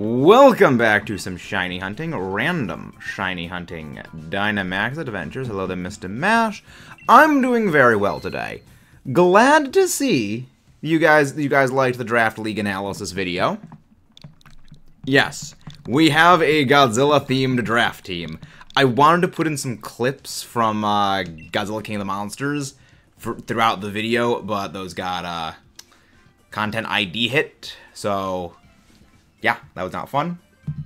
Welcome back to some shiny hunting, random shiny hunting Dynamax adventures. Hello there, Mr. Mash. I'm doing very well today. Glad to see you guys you guys liked the Draft League analysis video. Yes, we have a Godzilla-themed draft team. I wanted to put in some clips from uh, Godzilla King of the Monsters for, throughout the video, but those got uh, content ID hit, so yeah, that was not fun.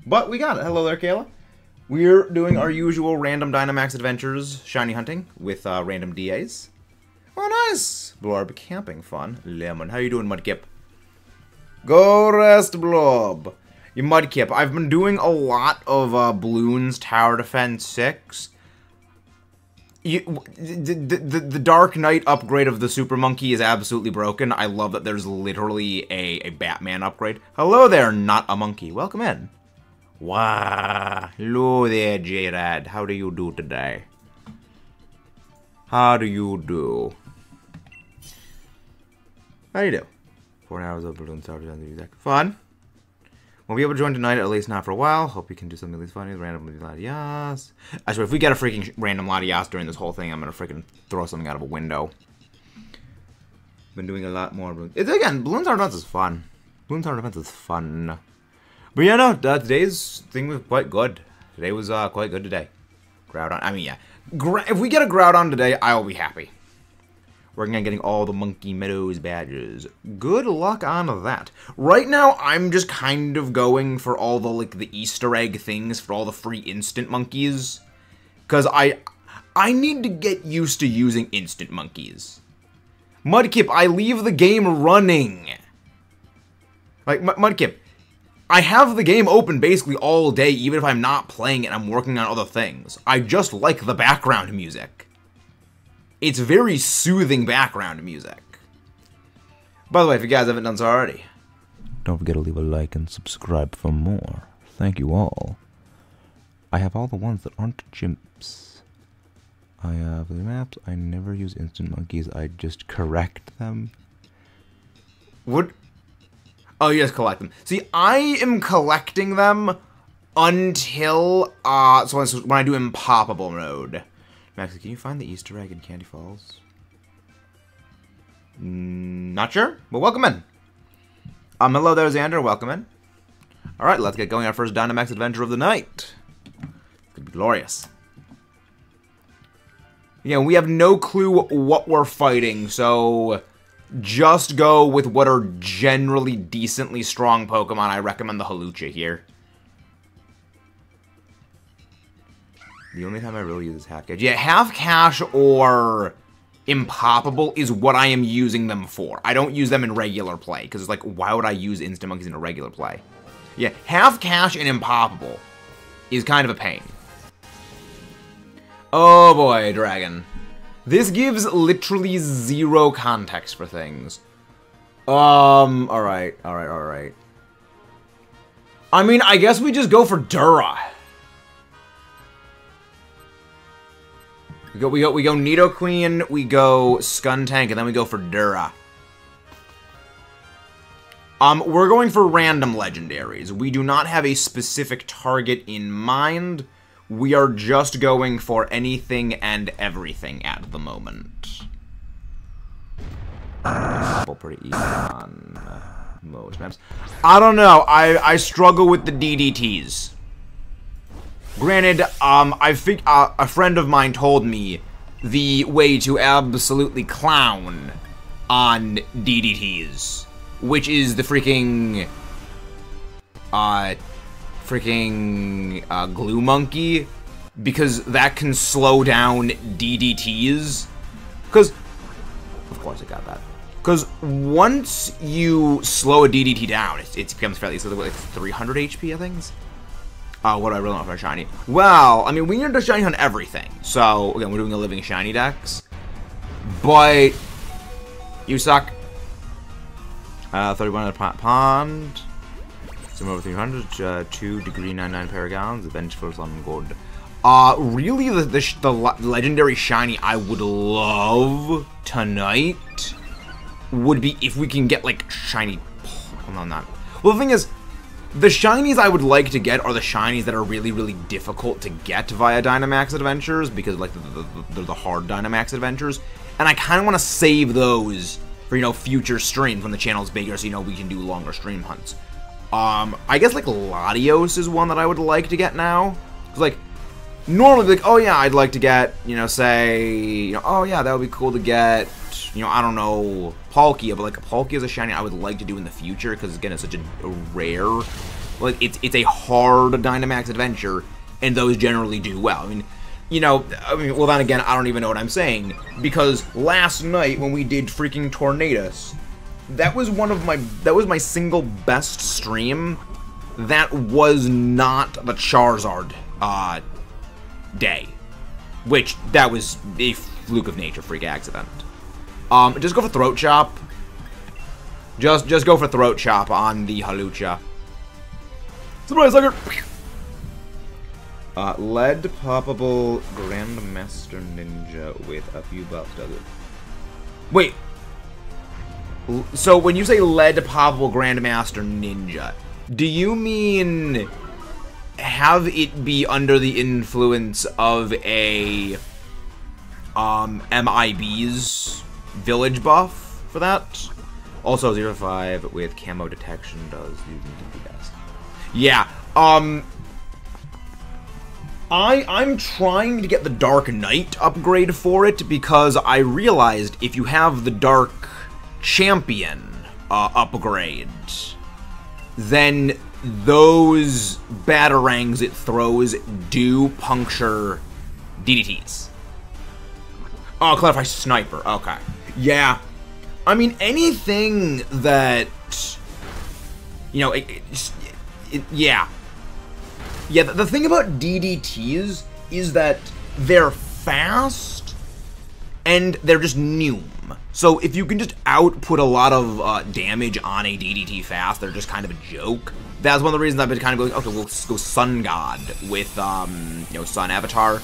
But we got it. Hello there, Kayla. We're doing our usual random Dynamax adventures, shiny hunting, with uh, random DAs. Oh, nice! Blob camping fun. Lemon. How you doing, Mudkip? Go rest, Blob. You Mudkip, I've been doing a lot of uh, Bloons Tower Defense 6. You, the, the, the Dark Knight upgrade of the Super Monkey is absolutely broken. I love that there's literally a, a Batman upgrade. Hello there, not a monkey. Welcome in. Wow. Hello there, J-Rad. How do you do today? How do you do? How do you do? Four hours of balloon started on the exact fun. Won't be able to join tonight, at least not for a while. Hope you can do something at least funny. Randomly Latias. I swear, if we get a freaking random Latias during this whole thing, I'm gonna freaking throw something out of a window. Been doing a lot more. It's again, Balloons Tower Defense is fun. Balloons Tower Defense is fun. But yeah, no, uh, today's thing was quite good. Today was uh, quite good today. Groudon. I mean, yeah. Gra if we get a Groudon today, I will be happy. Working on getting all the Monkey Meadows badges. Good luck on that. Right now, I'm just kind of going for all the, like, the Easter egg things for all the free instant monkeys. Because I, I need to get used to using instant monkeys. Mudkip, I leave the game running. Like, M Mudkip, I have the game open basically all day, even if I'm not playing it I'm working on other things. I just like the background music. It's very soothing background music. By the way, if you guys haven't done so already, don't forget to leave a like and subscribe for more. Thank you all. I have all the ones that aren't chimps. I have the maps. I never use instant monkeys. I just correct them. What? Oh, you just collect them. See, I am collecting them until uh, so when I do impoppable mode. Max, can you find the Easter egg in Candy Falls? Mm, not sure, but welcome in. Um, hello there, Xander. Welcome in. All right, let's get going. Our first Dynamax adventure of the night. It's gonna be glorious. Yeah, we have no clue what we're fighting, so just go with what are generally decently strong Pokemon. I recommend the Hawlucha here. The only time I really use is half cash. Yeah, half cash or impoppable is what I am using them for. I don't use them in regular play, because it's like, why would I use instant monkeys in a regular play? Yeah, half cash and impoppable is kind of a pain. Oh boy, Dragon. This gives literally zero context for things. Um, alright, alright, alright. I mean, I guess we just go for Dura. We go, we go, we go Nidoqueen, we go Skuntank, and then we go for Dura. Um, we're going for random legendaries. We do not have a specific target in mind. We are just going for anything and everything at the moment. pretty easy on most maps. I don't know. I, I struggle with the DDTs. Granted, um, I think uh, a friend of mine told me the way to absolutely clown on DDTs, which is the freaking, uh, freaking uh, glue monkey, because that can slow down DDTs. Because, of course, I got that. Because once you slow a DDT down, it, it becomes fairly, so like 300 HP, I think. Uh, what do I really want for a shiny? Well, I mean, we need to shiny on everything. So, again, we're doing a living shiny dex. But, you suck. Uh, 31 at the pond. Some over 300. Uh, 2 degree 99 paragons. For some gold. Uh, really, the, the, the legendary shiny I would love tonight would be if we can get, like, shiny... Well, no, not... Well, the thing is, The shinies I would like to get are the shinies that are really, really difficult to get via Dynamax Adventures, because, like, the, the, they're the hard Dynamax Adventures. And I kind of want to save those for, you know, future streams when the channel's bigger, so, you know, we can do longer stream hunts. Um, I guess, like, Latios is one that I would like to get now. Because, like, normally, like, oh, yeah, I'd like to get, you know, say, you know, oh, yeah, that would be cool to get, you know, I don't know, Palkia, but, like, Palkia is a shiny I would like to do in the future, because, again, it's such a, a rare, like, it's, it's a hard Dynamax adventure, and those generally do well. I mean, you know, I mean, well, then again, I don't even know what I'm saying, because last night when we did freaking Tornadus, that was one of my that was my single best stream that was not the Charizard uh, day, which that was a fluke of nature, freak accident. Um, just go for throat chop. Just just go for throat chop on the Hawlucha. Surprise, sucker! Uh, lead poppable Grandmaster Ninja with a few buffs, does it? Wait, so when you say lead poppable Grandmaster Ninja, do you mean have it be under the influence of a um, MIB's village buff for that? Also, 05 with camo detection does the best. Yeah, um... I, I'm trying to get the Dark Knight upgrade for it because I realized if you have the Dark champion uh, upgrade, then those batarangs it throws do puncture DDTs. Oh, clarify sniper. Okay. Yeah. I mean, anything that, you know, it, it, it, yeah. Yeah, the, the thing about DDTs is that they're fast and they're just new. So if you can just output a lot of uh, damage on a DDT fast, they're just kind of a joke. That's one of the reasons I've been kind of going, okay, we'll go Sun God with, um, you know, Sun Avatar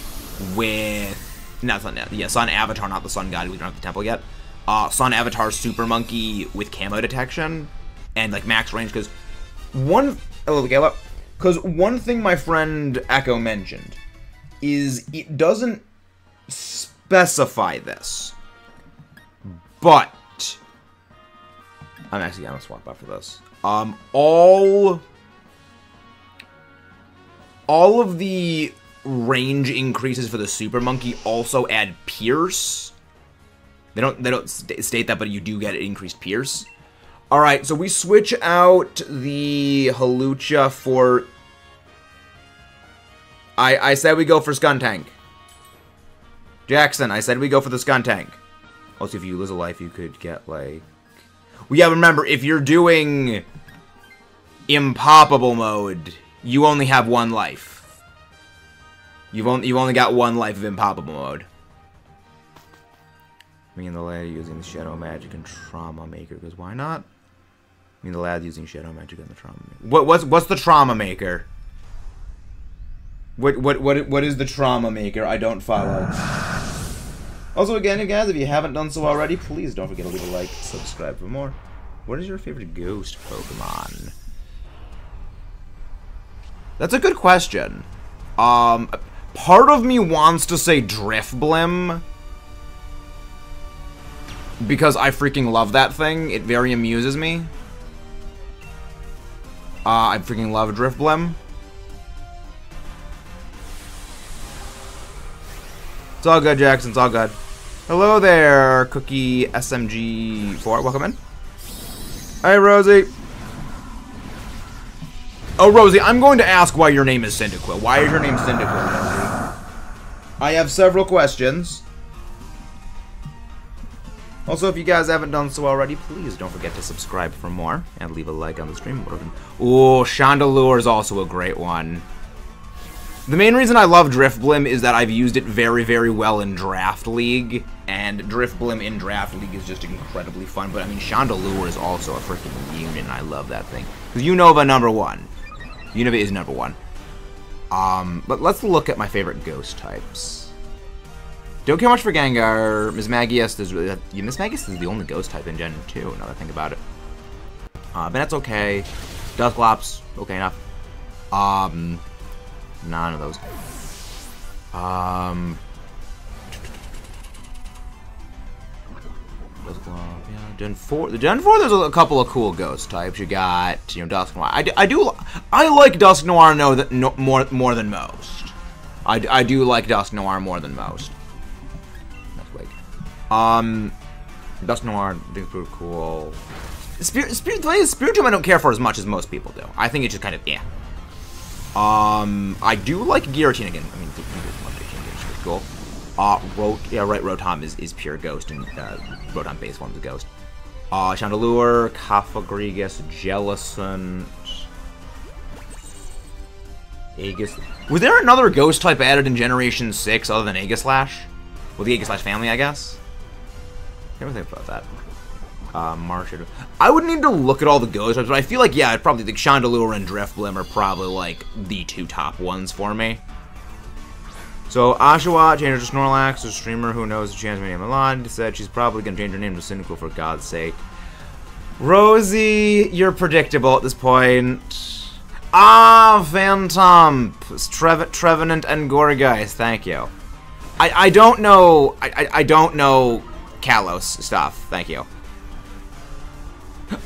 with, not Sun, yeah, Sun Avatar, not the Sun God, we don't have the temple yet. Uh, Sun Avatar Super Monkey with camo detection and, like, max range, because one, oh, Gala, because one thing my friend Echo mentioned is it doesn't specify this but I'm actually gonna swap out for this. Um, all all of the range increases for the Super Monkey also add Pierce. They don't they don't st state that, but you do get increased Pierce. All right, so we switch out the Hawlucha for. I I said we go for Skuntank. Jackson, I said we go for the Skuntank. Also, if you lose a life, you could get, like... Well, yeah, remember, if you're doing impoppable mode, you only have one life. You've only, you've only got one life of impoppable mode. Me and the lad using the Shadow Magic and Trauma Maker, because why not? Me and the lad using Shadow Magic and the Trauma Maker. What, what's, what's the Trauma Maker? What, what, what, what is the Trauma Maker? I don't follow. Also, again, you guys, if you haven't done so already, please don't forget to leave a like, subscribe for more. What is your favorite ghost Pokemon? That's a good question. Um, part of me wants to say Drifblim. Because I freaking love that thing. It very amuses me. Uh, I freaking love Drifblim. It's all good, Jackson. It's all good. Hello there, Cookie SMG4. Welcome in. Hey, Rosie. Oh, Rosie, I'm going to ask why your name is Cyndaquil. Why is your name Cyndaquil? I have several questions. Also, if you guys haven't done so already, please don't forget to subscribe for more and leave a like on the stream. Oh, Chandelure is also a great one. The main reason I love Drifblim is that I've used it very, very well in Draft League, and Drifblim in Draft League is just incredibly fun, but I mean, Chandelure is also a freaking unit, I love that thing. Because Unova number one. Unova is number one. Um, but let's look at my favorite ghost types. Don't care much for Gengar. Mismagius is really... Mismagius is the only ghost type in Gen 2, now that I think about it. Uh, but that's okay. Dusclops, okay enough. Um, none of those. Um, Dusclop, yeah. Gen 4, the Gen 4, there's a couple of cool ghost types. You got, you know, Dusknoir. I do, I, do, I like Dusknoir that no, more, more than most. I, I do like Dusknoir more than most. Um, Dusknoir, pretty cool. Spirit, Spirit, Spiritomb I don't care for as much as most people do. I think it's just kind of, yeah. Um, I do like Guillotine again. I mean, cool. Uh, Rot yeah, right, Rotom is, is pure Ghost, and uh, Rotom base form is Ghost. Uh, Chandelure, Cofagrigus, Jellicent, Aegis. Was there another Ghost type added in Generation 6 other than Aegislash? Well, the Aegislash family, I guess? Never think about that. Uh. I would need to look at all the ghost types, but I feel like, yeah, I'd probably think Chandelure and Drifblim are probably, like, the two top ones for me. So, Oshawott changed her to Snorlax, a streamer who knows the chance my name a lot, said she's probably to change her name to Cynical for God's sake. Rosie, you're predictable at this point. Ah, Phantump, Trev Trevenant and Gourgeist, thank you. I, I don't know, I, I, I don't know Kalos stuff, thank you.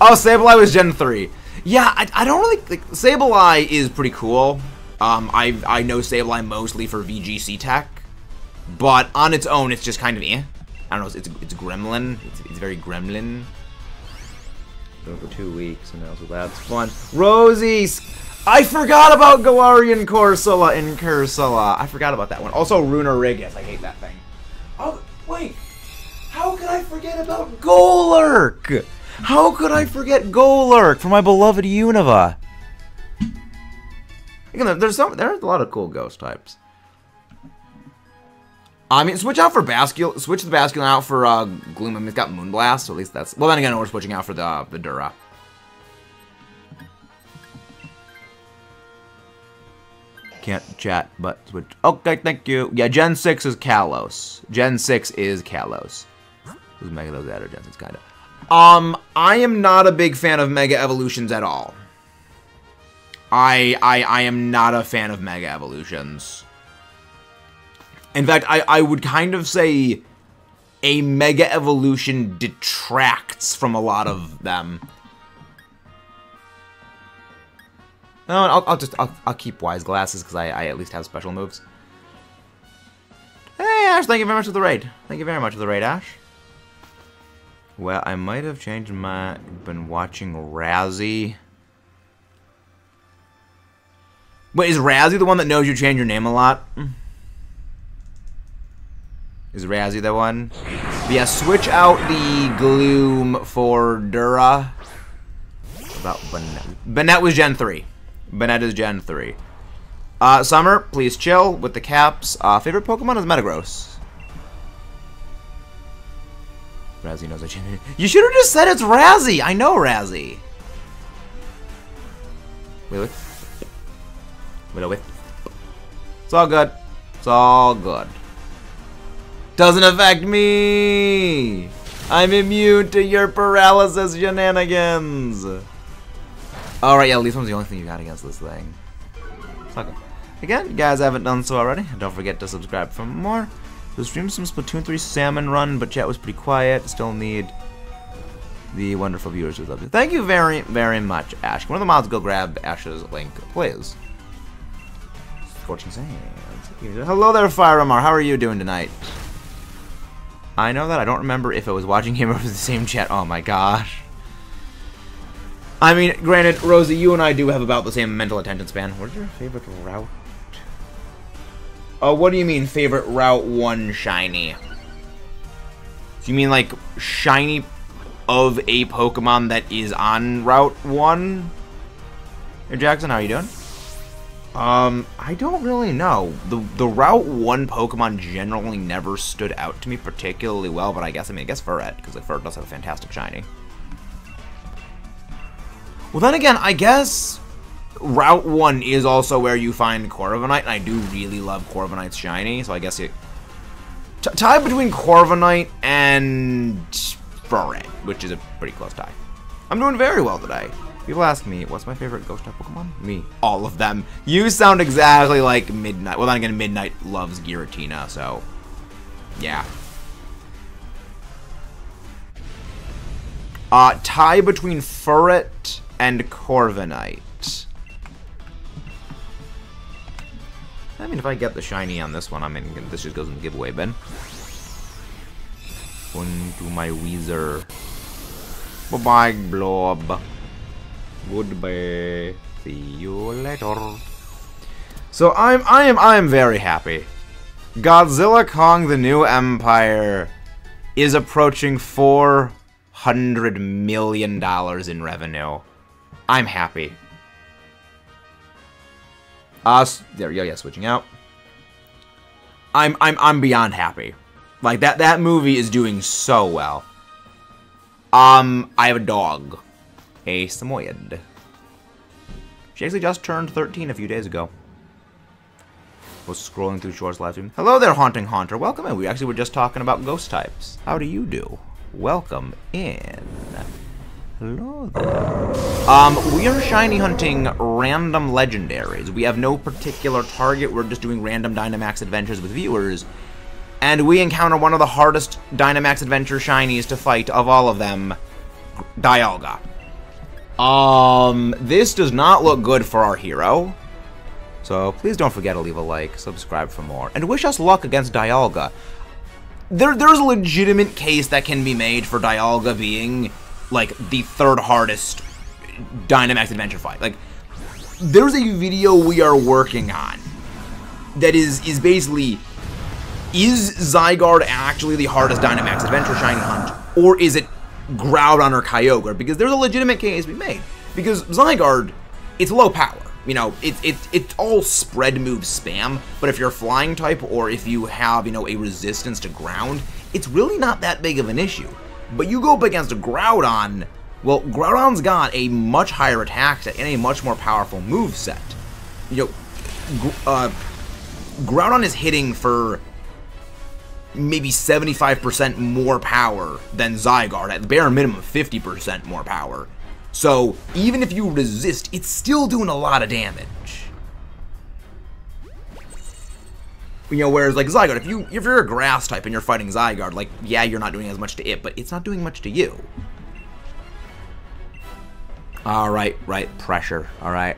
Oh, Sableye was Gen 3. Yeah, I, I don't really... Like, Sableye is pretty cool. Um, I, I know Sableye mostly for VGC tech. But on its own, it's just kind of eh. I don't know, it's, it's gremlin. It's, it's very gremlin. Go for two weeks, and also that's fun. Rosie! I forgot about Galarian Corsola and Cursola. I forgot about that one. Also, Runerigus. I hate that thing. Oh, wait. How could I forget about Golurk? How could I forget Golurk for my beloved Unova? Again, there's some, there's a lot of cool ghost types. I mean, switch out for Bascule. Switch the Basculin out for uh, Gloom. I mean, it's got Moonblast, so at least that's. Well, then again, we're switching out for the uh, the Dura. Can't chat, but switch. Okay, thank you. Yeah, Gen 6 is Kalos. Gen 6 is Kalos. Who's Mega those added Gen 6, kind of. Um, I am not a big fan of Mega Evolutions at all. I, I, I am not a fan of Mega Evolutions. In fact, I, I would kind of say a Mega Evolution detracts from a lot of them. No, I'll, I'll just, I'll, I'll keep Wise Glasses because I, I at least have special moves. Hey, Ash, thank you very much for the raid. Thank you very much for the raid, Ash. Well, I might have changed my... been watching Razzie. Wait, is Razzie the one that knows you change your name a lot? Is Razzie the one? Yeah, switch out the Gloom for Dura. About Banette. Banette was Gen 3. Banette is Gen 3. Uh, Summer, please chill with the caps. Uh, favorite Pokemon is Metagross. Razzie knows I You should have just said it's Razzie! I know Razzie! Wait, wait. Wait. It's all good. It's all good. Doesn't affect me! I'm immune to your paralysis shenanigans! Alright, yeah, at least one's the only thing you got against this thing. Again, you guys haven't done so already, don't forget to subscribe for more. So stream some Splatoon 3 Salmon Run, but chat was pretty quiet. Still need the wonderful viewers who love you. Thank you very, very much, Ash. One of the mods go grab Ash's link, please. Scorching Sands. Hello there, Firemark. How are you doing tonight? I know that. I don't remember if I was watching him over the same chat. Oh my gosh. I mean, granted, Rosie, you and I do have about the same mental attention span. What is your favorite route? Oh, what do you mean favorite Route 1 shiny? Do you mean like shiny of a Pokemon that is on Route 1? Hey Jackson, how are you doing? Um, I don't really know. The the Route 1 Pokemon generally never stood out to me particularly well, but I guess, I mean, I guess Furret, because like, Furret does have a fantastic shiny. Well, then again, I guess Route 1 is also where you find Corviknight, and I do really love Corviknight's shiny, so I guess it... tie between Corviknight and Furret, which is a pretty close tie. I'm doing very well today. People ask me, what's my favorite ghost type Pokemon? Me. All of them. You sound exactly like Midnight. Well, then again, Midnight loves Giratina, so... Yeah. Uh, tie between Furret and Corviknight. I mean, if I get the shiny on this one, I mean, this just goes in the giveaway bin. Going to my Weezer. Bye-bye, Blob. Goodbye. See you later. So I'm I am I am very happy. Godzilla Kong the New Empire is approaching four hundred million dollars in revenue. I'm happy. Uh, there we go, yeah, switching out. I'm I'm I'm beyond happy. Like that that movie is doing so well. Um, I have a dog a Samoyed. She actually just turned 13 a few days ago. Was scrolling through Shore's live stream. Hello there, Haunting Haunter. Welcome in. We actually were just talking about ghost types. How do you do? Welcome in. Hello there. Um, we are shiny hunting random legendaries. We have no particular target. We're just doing random Dynamax adventures with viewers. And we encounter one of the hardest Dynamax adventure shinies to fight of all of them, Dialga. Um, this does not look good for our hero. So please don't forget to leave a like, subscribe for more, and wish us luck against Dialga. There, there's a legitimate case that can be made for Dialga being, like, the third hardest Dynamax Adventure fight. Like, there's a video we are working on that is, is basically, is Zygarde actually the hardest Dynamax Adventure Shiny Hunt, or is it Groudon or Kyogre because there's a legitimate case be made. Because Zygarde, it's low power. You know, it's it's it's all spread move spam, but if you're flying type or if you have, you know, a resistance to ground, it's really not that big of an issue. But you go up against Groudon, well, Groudon's got a much higher attack set and a much more powerful move set. You know, uh, Groudon is hitting for maybe 75% more power than Zygarde, at the bare minimum 50% more power. So even if you resist, it's still doing a lot of damage. You know, whereas like Zygarde, if you if you're a grass type and you're fighting Zygarde, like yeah, you're not doing as much to it, but it's not doing much to you. All right, right, pressure. All right.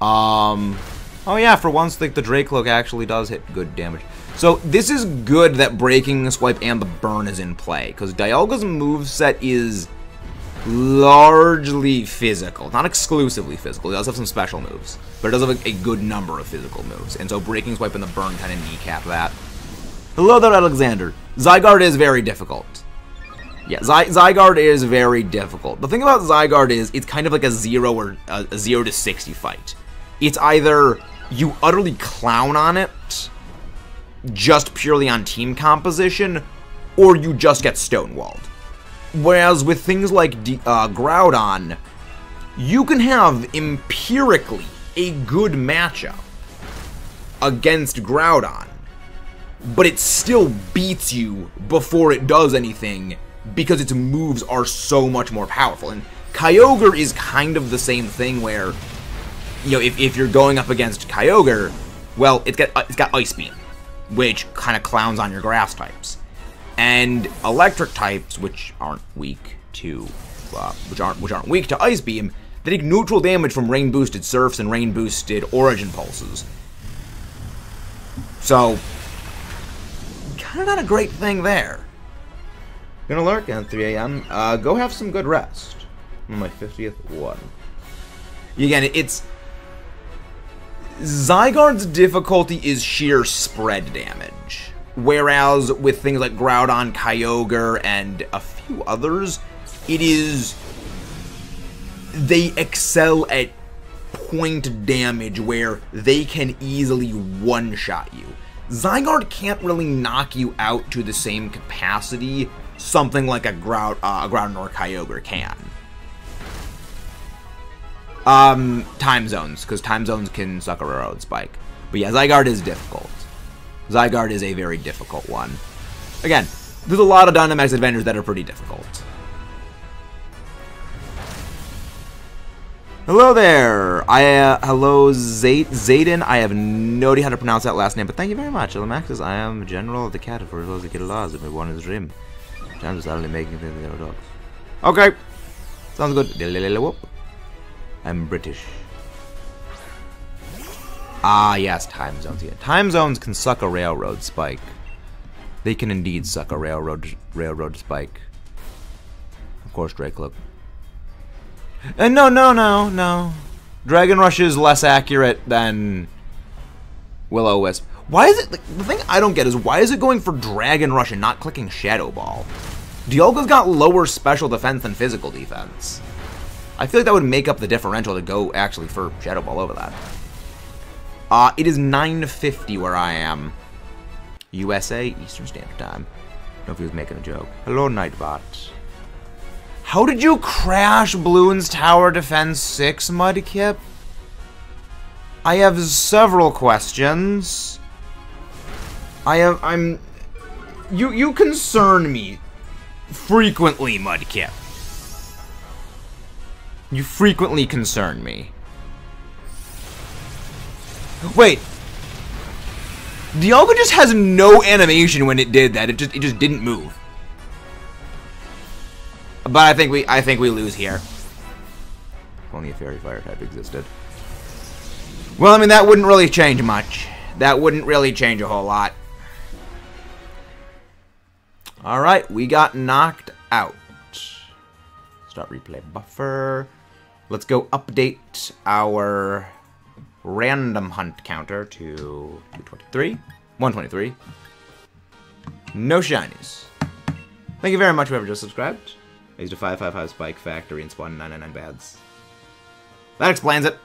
Um. Oh yeah, for once, like the Dracloak actually does hit good damage. So this is good that Breaking the Swipe and the Burn is in play, because Dialga's move set is largely physical. Not exclusively physical, it does have some special moves, but it does have a, a good number of physical moves, and so Breaking Swipe and the Burn kind of kneecap that. Hello there, Alexander. Zygarde is very difficult. Yeah, Zy Zygarde is very difficult. The thing about Zygarde is it's kind of like a 0 or a, a 0 to 60 fight. It's either you utterly clown on it, just purely on team composition, or you just get stonewalled. Whereas with things like D uh, Groudon, you can have empirically a good matchup against Groudon, but it still beats you before it does anything because its moves are so much more powerful. And Kyogre is kind of the same thing where, you know, if, if you're going up against Kyogre, well, it's got, it's got Ice Beam which kind of clowns on your grass types. And electric types, which aren't weak to, uh, which aren't which aren't weak to ice beam, they take neutral damage from rain boosted surfs and rain boosted origin pulses. So, kind of not a great thing there. Gonna lurk at 3 a.m. Uh, go have some good rest. On my 50th one. Again, it's Zygarde's difficulty is sheer spread damage. Whereas with things like Groudon, Kyogre, and a few others, it is... They excel at point damage where they can easily one-shot you. Zygarde can't really knock you out to the same capacity something like a Groud, uh, Groudon or Kyogre can. Um, time zones, because time zones can suck a road spike. But yeah, Zygarde is difficult. Zygarde is a very difficult one. Again, there's a lot of Dynamax Adventures that are pretty difficult. Hello there. I uh, hello Zay Zayden. I have no idea how to pronounce that last name, but thank you very much. Elamaxis, I am General of the Cat for those that get laws and one is rim. I'm just only making things that dogs. Okay. Sounds good. I'm British. Ah, yes, time zones again. Time zones can suck a railroad spike. They can indeed suck a railroad railroad spike. Of course, Dracloak. And no, no, no, no. Dragon Rush is less accurate than Will-O-Wisp. Why is it... Like, the thing I don't get is why is it going for Dragon Rush and not clicking Shadow Ball? Dialga's got lower special defense than physical defense. I feel like that would make up the differential to go actually for Shadow Ball over that. Uh, it is 9.50 where I am. USA, Eastern Standard Time. Don't know if he was making a joke. Hello, Nightbot. How did you crash Bloons Tower Defense 6, Mudkip? I have several questions. I have, I'm... You, you concern me frequently, Mudkip. You frequently concern me. Wait. Dialga just has no animation when it did that. It just it just didn't move. But I think we I think we lose here. If only a fairy fire type existed. Well, I mean that wouldn't really change much. That wouldn't really change a whole lot. Alright, we got knocked out. Start replay buffer. Let's go update our random hunt counter to 223. 123. No shinies. Thank you very much whoever just subscribed. I used a 555 spike factory and spawned 999 bads. That explains it.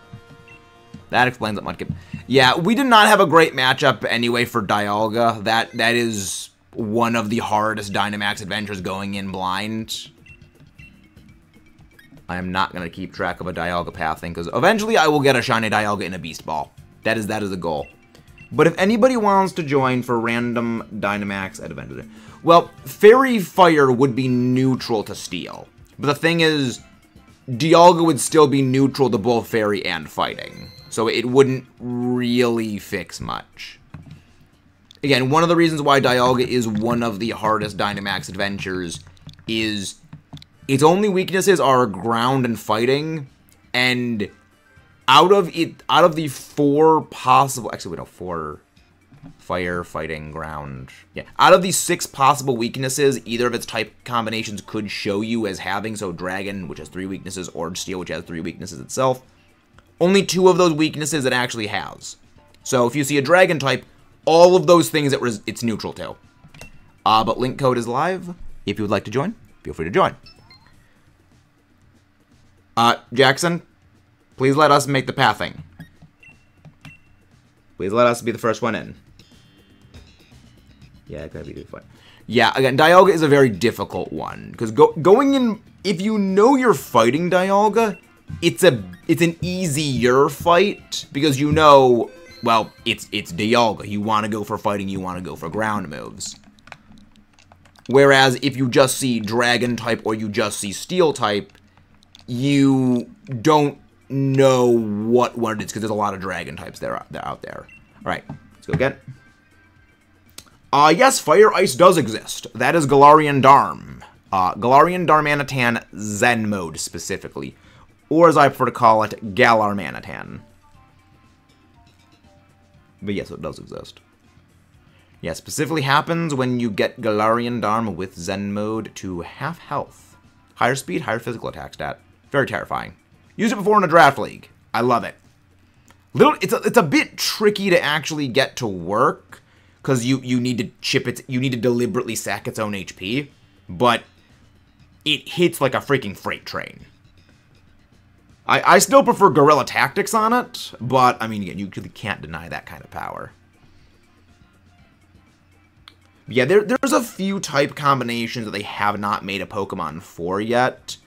That explains it, Mudkip. Yeah, we did not have a great matchup anyway for Dialga. That That is one of the hardest Dynamax adventures going in blind. I am not going to keep track of a Dialga path thing, because eventually I will get a shiny Dialga in a Beast Ball. That is that is the goal. But if anybody wants to join for random Dynamax Adventure, well, Fairy Fire would be neutral to Steel. But the thing is, Dialga would still be neutral to both Fairy and Fighting. So it wouldn't really fix much. Again, one of the reasons why Dialga is one of the hardest Dynamax adventures is its only weaknesses are ground and fighting, and out of it, out of the four possible, actually, we know four fire, fighting, ground. Yeah, out of these six possible weaknesses, either of its type combinations could show you as having. So dragon, which has three weaknesses, or steel, which has three weaknesses itself. Only two of those weaknesses it actually has. So if you see a dragon type, all of those things it it's neutral to. Uh, but link code is live. If you would like to join, feel free to join. Uh, Jackson, please let us make the pathing. Please let us be the first one in. Yeah, gonna be fun. Yeah, again, Dialga is a very difficult one because go, going in, if you know you're fighting Dialga, it's a it's an easier fight because you know, well, it's it's Dialga. You want to go for fighting, you want to go for ground moves. Whereas if you just see Dragon type or you just see Steel type, you don't know what one it is because there's a lot of dragon types there, there out there. All right, let's go again. Uh, yes, Fire Ice does exist. That is Galarian Darm. Uh, Galarian Darmanitan Zen mode specifically. Or as I prefer to call it, Galarmanitan. But yes, it does exist. Yeah, specifically happens when you get Galarian Darm with Zen mode to half health. Higher speed, higher physical attack stat. Very terrifying. Used it before in a draft league. I love it. Little, it's a, it's a bit tricky to actually get to work because you you need to chip it. You need to deliberately sack its own HP, but it hits like a freaking freight train. I, I still prefer guerrilla tactics on it, but I mean, again, you can't deny that kind of power. Yeah, there, there's a few type combinations that they have not made a Pokemon for yet.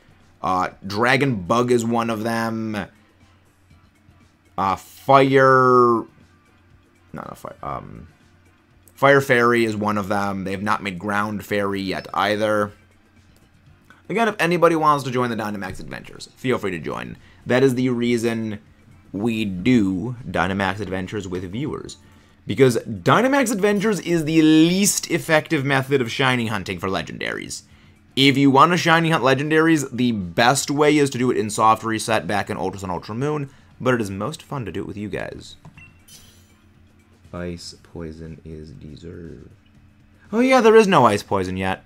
Uh, Dragon Bug is one of them. Uh, Fire... Not a fire... Um, fire Fairy is one of them. They have not made Ground Fairy yet either. Again, if anybody wants to join the Dynamax Adventures, feel free to join. That is the reason we do Dynamax Adventures with viewers. Because Dynamax Adventures is the least effective method of shiny hunting for legendaries. If you want to shiny hunt legendaries, the best way is to do it in Soft Reset back in Ultra Sun Ultra Moon, but it is most fun to do it with you guys. Ice poison is deserved. Oh yeah, there is no ice poison yet.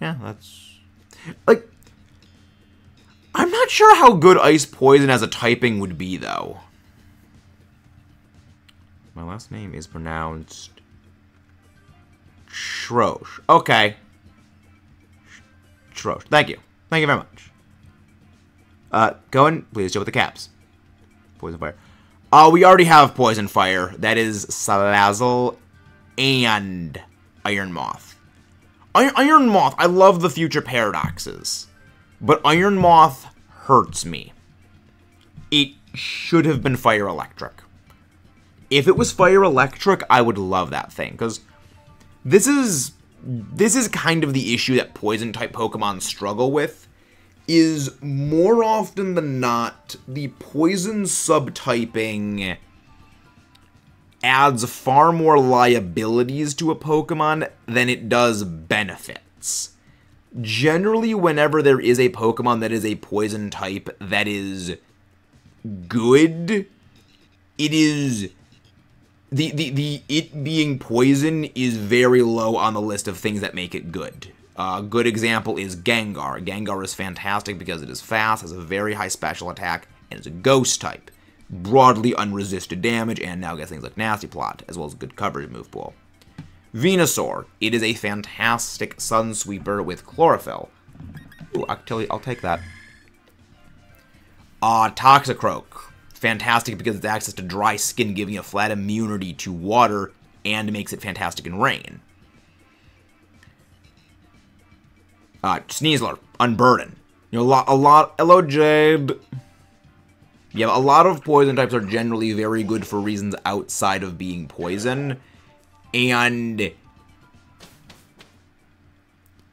Yeah, that's... Like, I'm not sure how good ice poison as a typing would be, though. My last name is pronounced... Shrosh. Okay. Shrosh. Thank you. Thank you very much. Uh, Cohen, please show with the caps. Poison Fire. Uh, we already have Poison Fire. That is Salazzle and Iron Moth. Iron Moth, I love the future paradoxes. But Iron Moth hurts me. It should have been Fire Electric. If it was Fire Electric, I would love that thing, because this is this is kind of the issue that poison type Pokemon struggle with is more often than not the poison subtyping adds far more liabilities to a Pokemon than it does benefits. Generally, whenever there is a Pokemon that is a poison type that is good, it is the, the, the it being poison is very low on the list of things that make it good. A uh, good example is Gengar. Gengar is fantastic because it is fast, has a very high special attack, and is a ghost type broadly unresisted damage, and now gets things like Nasty Plot, as well as good coverage move pool. Venusaur. It is a fantastic Sun Sweeper with Chlorophyll. Ooh, actually, I'll take that. Ah, uh, Toxicroak. Fantastic because it's access to dry skin, giving a flat immunity to water, and makes it fantastic in rain. Uh, Sneasler. Unburden. You know, a lot, a lot, hello Jade. Yeah, a lot of poison types are generally very good for reasons outside of being poison. And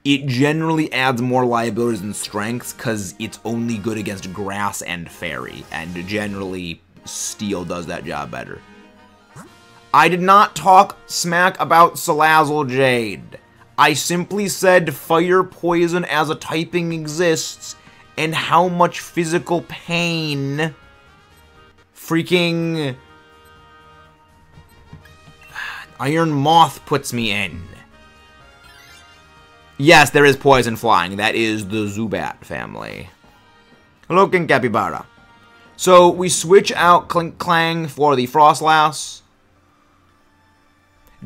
it generally adds more liabilities and strengths because it's only good against grass and fairy. And generally, steel does that job better. I did not talk smack about Salazzle Jade. I simply said fire poison as a typing exists and how much physical pain freaking Iron Moth puts me in. Yes, there is poison flying. That is the Zubat family. Hello, King Capybara. So, we switch out Klinklang for the Froslass.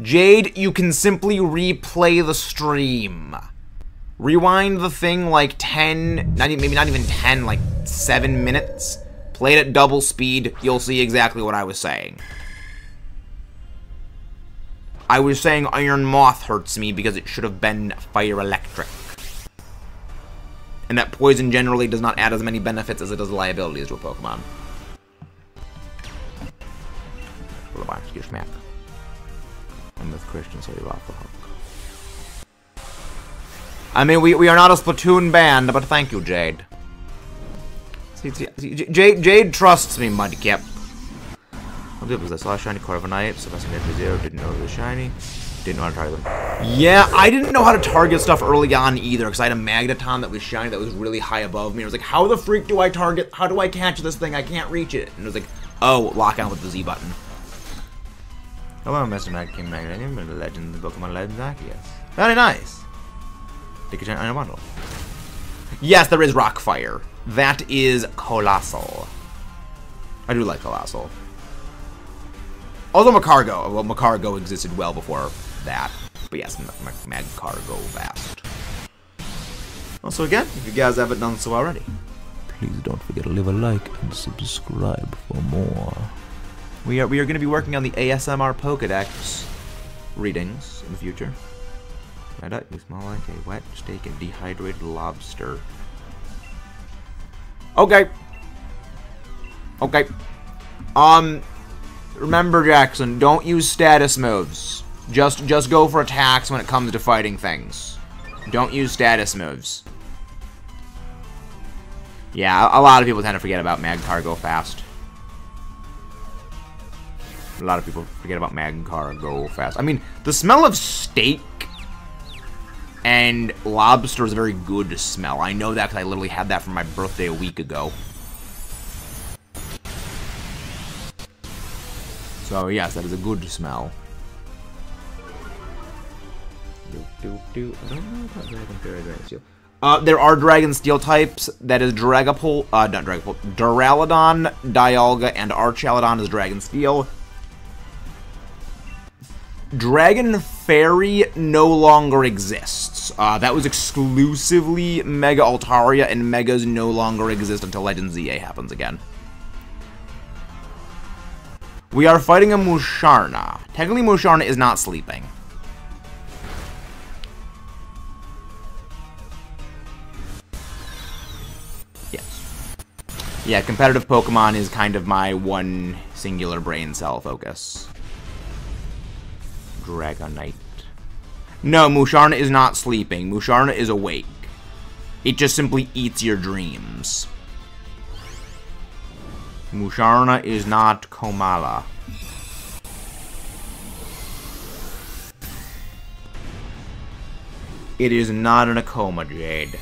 Jade, you can simply replay the stream. Rewind the thing like 10, not even, maybe not even 10, like 7 minutes. Played at double speed, you'll see exactly what I was saying. I was saying Iron Moth hurts me because it should have been Fire Electric. And that poison generally does not add as many benefits as it does liabilities to a Pokemon. Goodbye, your smack. I'm with Christian, so you're off the hook. I mean, we, we are not a Splatoon band, but thank you, Jade. See, see, Jade, Jade trusts me, Mudkip. I'll do it because I saw a shiny Corviknight, so that's a zero. Didn't know it was shiny. Didn't know how to target them. Yeah, I didn't know how to target stuff early on either, because I had a Magneton that was shiny that was really high above me. I was like, how the freak do I target? How do I catch this thing? I can't reach it. And it was like, oh, lock on with the Z button. Hello, Mr. Mad King Magnanium and the Legends of Pokemon Legends Arceus. Very nice. Take a giant iron bundle. Yes, there is Rock Fire. That is Coalossal. I do like Coalossal. Although Magcargo. well, Magcargo existed well before that. But yes, Magcargo Vast. Also, again, if you guys haven't done so already, please don't forget to leave a like and subscribe for more. We are we are going to be working on the ASMR Pokedex readings in the future. Red up, you smell like a wet steak and dehydrated lobster. Okay. Okay. Um, remember, Jackson, don't use status moves. Just, just go for attacks when it comes to fighting things. Don't use status moves. Yeah, a lot of people tend to forget about Magcargo Fast. A lot of people forget about Magcargo Fast. I mean, the smell of steak and lobster is a very good smell. I know that because I literally had that for my birthday a week ago. So yes, that is a good smell. Uh, there are Dragon Steel types. That is Dragapult, uh, not Dragapult, Duraludon, Dialga, and Archaludon is Dragon Steel. Dragon Fairy no longer exists. Uh, that was exclusively Mega Altaria, and Megas no longer exist until Legend ZA happens again. We are fighting a Musharna. Technically, Musharna is not sleeping. Yes. Yeah, competitive Pokemon is kind of my one singular brain cell focus. Dragonite. No, Musharna is not sleeping. Musharna is awake. It just simply eats your dreams. Musharna is not Komala. It is not an Akoma, Jade.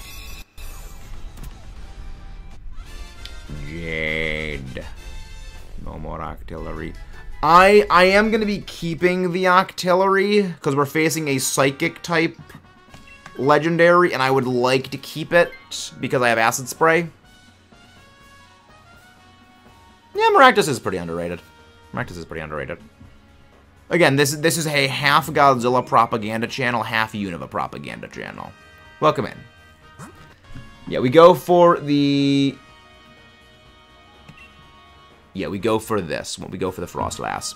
Jade. No more Octillery. I I am going to be keeping the Octillery because we're facing a Psychic type legendary, and I would like to keep it because I have Acid Spray. Yeah, Maractus is pretty underrated. Maractus is pretty underrated. Again, this, this is a half Godzilla propaganda channel, half Unova propaganda channel. Welcome in. Yeah, we go for the... Yeah, we go for this. We go for the Froslass.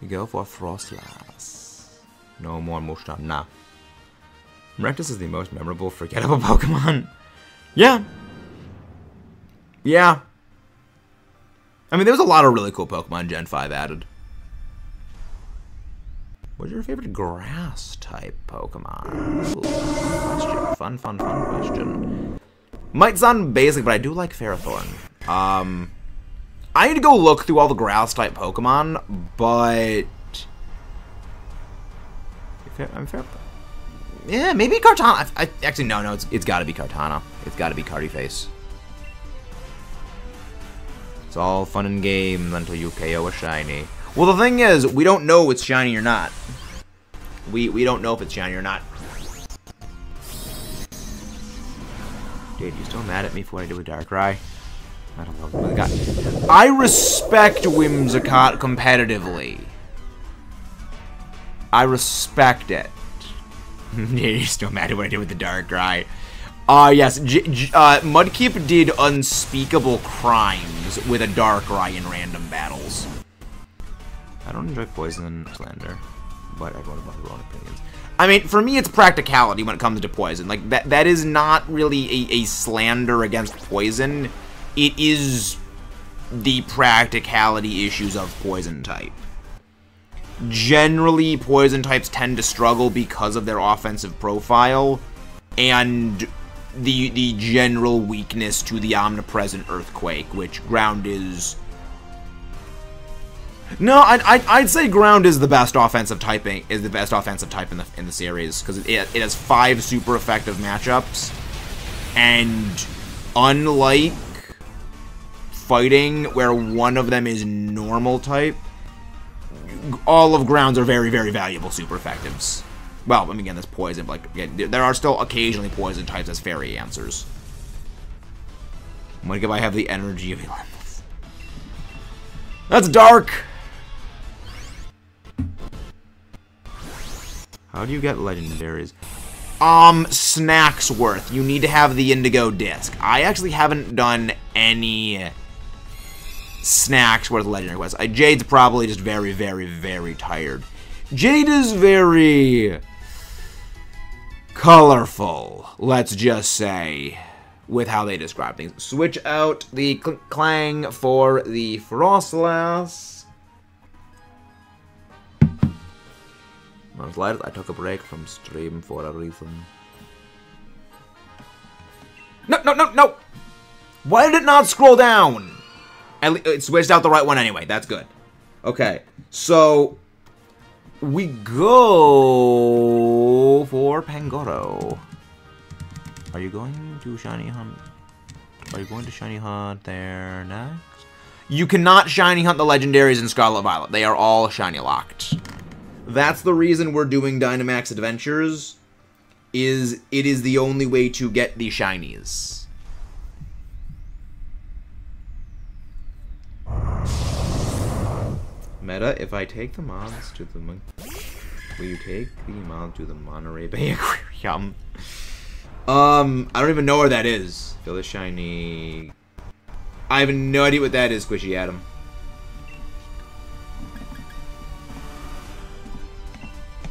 We go for Froslass. No more Mushroom. Nah. Maractus is the most memorable, forgettable Pokemon. Yeah, yeah. I mean, there was a lot of really cool Pokemon Gen 5 added. What's your favorite grass type Pokemon? Question. Fun, fun, fun question. Might sound basic, but I do like Ferrothorn. Um, I need to go look through all the grass type Pokemon, but I'm fair. Yeah, maybe Kartana. I, I, actually, no, no, it's, it's got to be Kartana. It's got to be Carty Face. It's all fun and games until you KO a shiny. Well, the thing is, we don't know it's shiny or not. We we don't know if it's shiny or not. Dude, you still mad at me for what I did with Darkrai? I don't know. God. I respect Whimsicott competitively. I respect it. you're still mad at what I did with the Darkrai. Uh, yes, J J uh, Mudkip did unspeakable crimes with a Darkrai in random battles. I don't enjoy Poison Slander, but everyone has their own opinions. I mean, for me, it's practicality when it comes to Poison. Like, that that is not really a, a slander against Poison. It is the practicality issues of Poison type. Generally, Poison types tend to struggle because of their offensive profile, and the the general weakness to the omnipresent earthquake, which ground is. No, I'd, I'd, I'd say ground is the best offensive typing is the best offensive type in the in the series because it, it has five super effective matchups, and unlike fighting where one of them is normal type, all of grounds are very very valuable super effectives. Well, I mean, again, there's poison, but like, again, there are still occasionally poison types as fairy answers. What if I have the energy of Elenthus? That's dark! How do you get legendaries? Um, Snacksworth. You need to have the Indigo Disk. I actually haven't done any Snacksworth legendary quests. Jade's probably just very, very, very tired. Jade is very colorful, let's just say, with how they describe things. Switch out the cl Clang for the Froslass. I was glad I took a break from stream for a reason. No, no, no, no! Why did it not scroll down? It switched out the right one anyway. That's good. Okay, so we go for Pangoro. Are you going to Shiny Hunt? Are you going to Shiny Hunt there next? You cannot Shiny Hunt the Legendaries in Scarlet Violet. They are all Shiny locked. That's the reason we're doing Dynamax Adventures, is it is the only way to get the Shinies. Meta, if I take the mods to the... mon Will you take the mod to the Monterey Bay Aquarium? Um, I don't even know where that is. Feel the shiny... I have no idea what that is, Squishy Adam.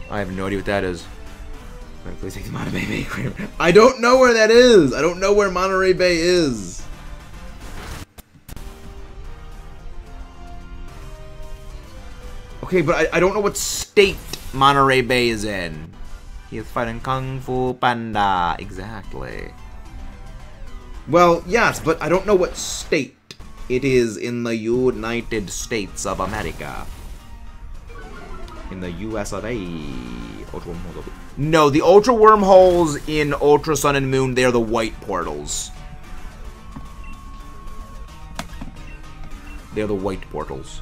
I have no idea what that is. Please take the Monterey Bay Aquarium. I don't know where that is! I don't know where Monterey Bay is! Okay, but I, I don't know what state Monterey Bay is in. He is fighting Kung Fu Panda. Exactly. Well, yes, but I don't know what state it is in the United States of America. In the US of A. Ultra No, the Ultra Wormholes in Ultra Sun and Moon, they're the white portals. They're the white portals.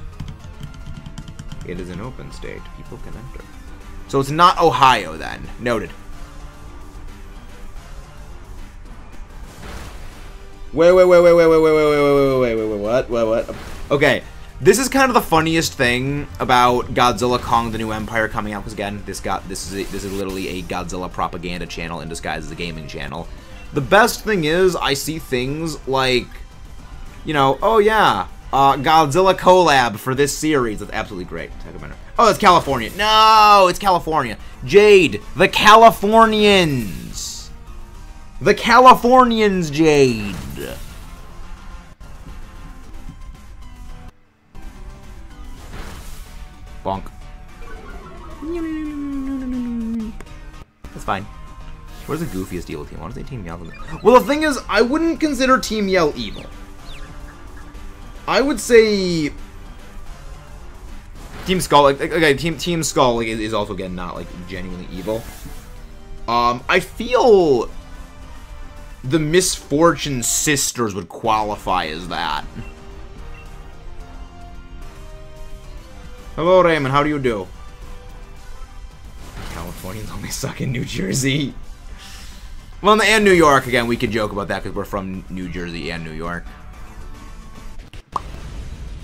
It is an open state. People can enter. So it's not Ohio then. Noted. Wait, wait, wait, wait, wait, wait, wait, wait, wait, wait, wait, wait, wait, what, what, what? Okay, this is kind of the funniest thing about Godzilla Kong: The New Empire coming out. Because again, this got this is a, this is literally a Godzilla propaganda channel in disguise as a gaming channel. The best thing is, I see things like, you know, oh yeah, uh, Godzilla collab for this series. That's absolutely great. Oh, it's California. No, it's California. Jade, the Californians. The Californians, Jade. Bonk. That's fine. What is the goofiest evil team? Why does they Team Yell? Well, the thing is, I wouldn't consider Team Yell evil. I would say Team Skull. Like, okay, Team Team Skull like, is also again not like genuinely evil. Um, I feel the Misfortune Sisters would qualify as that. Hello, Raymond. How do you do? Californians only suck in New Jersey. Well, and New York, again, we can joke about that because we're from New Jersey and New York.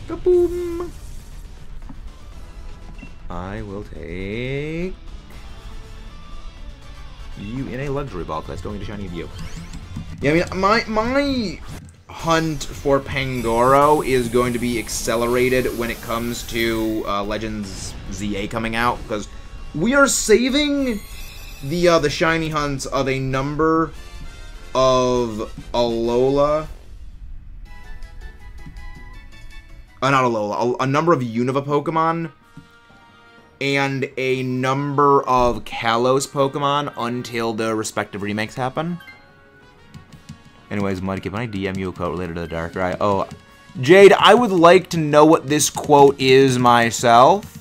Kaboom! I will take you in a luxury ball because I still need a shiny view. Yeah, I mean, my my hunt for Pangoro is going to be accelerated when it comes to uh, Legends ZA coming out because we are saving the uh, the shiny hunts of a number of Alola uh, not Alola, a, a number of Unova Pokemon and a number of Kalos Pokemon until the respective remakes happen. Anyways, Mudkip, can I DM you a quote related to the Darkrai? Oh, Jade, I would like to know what this quote is myself.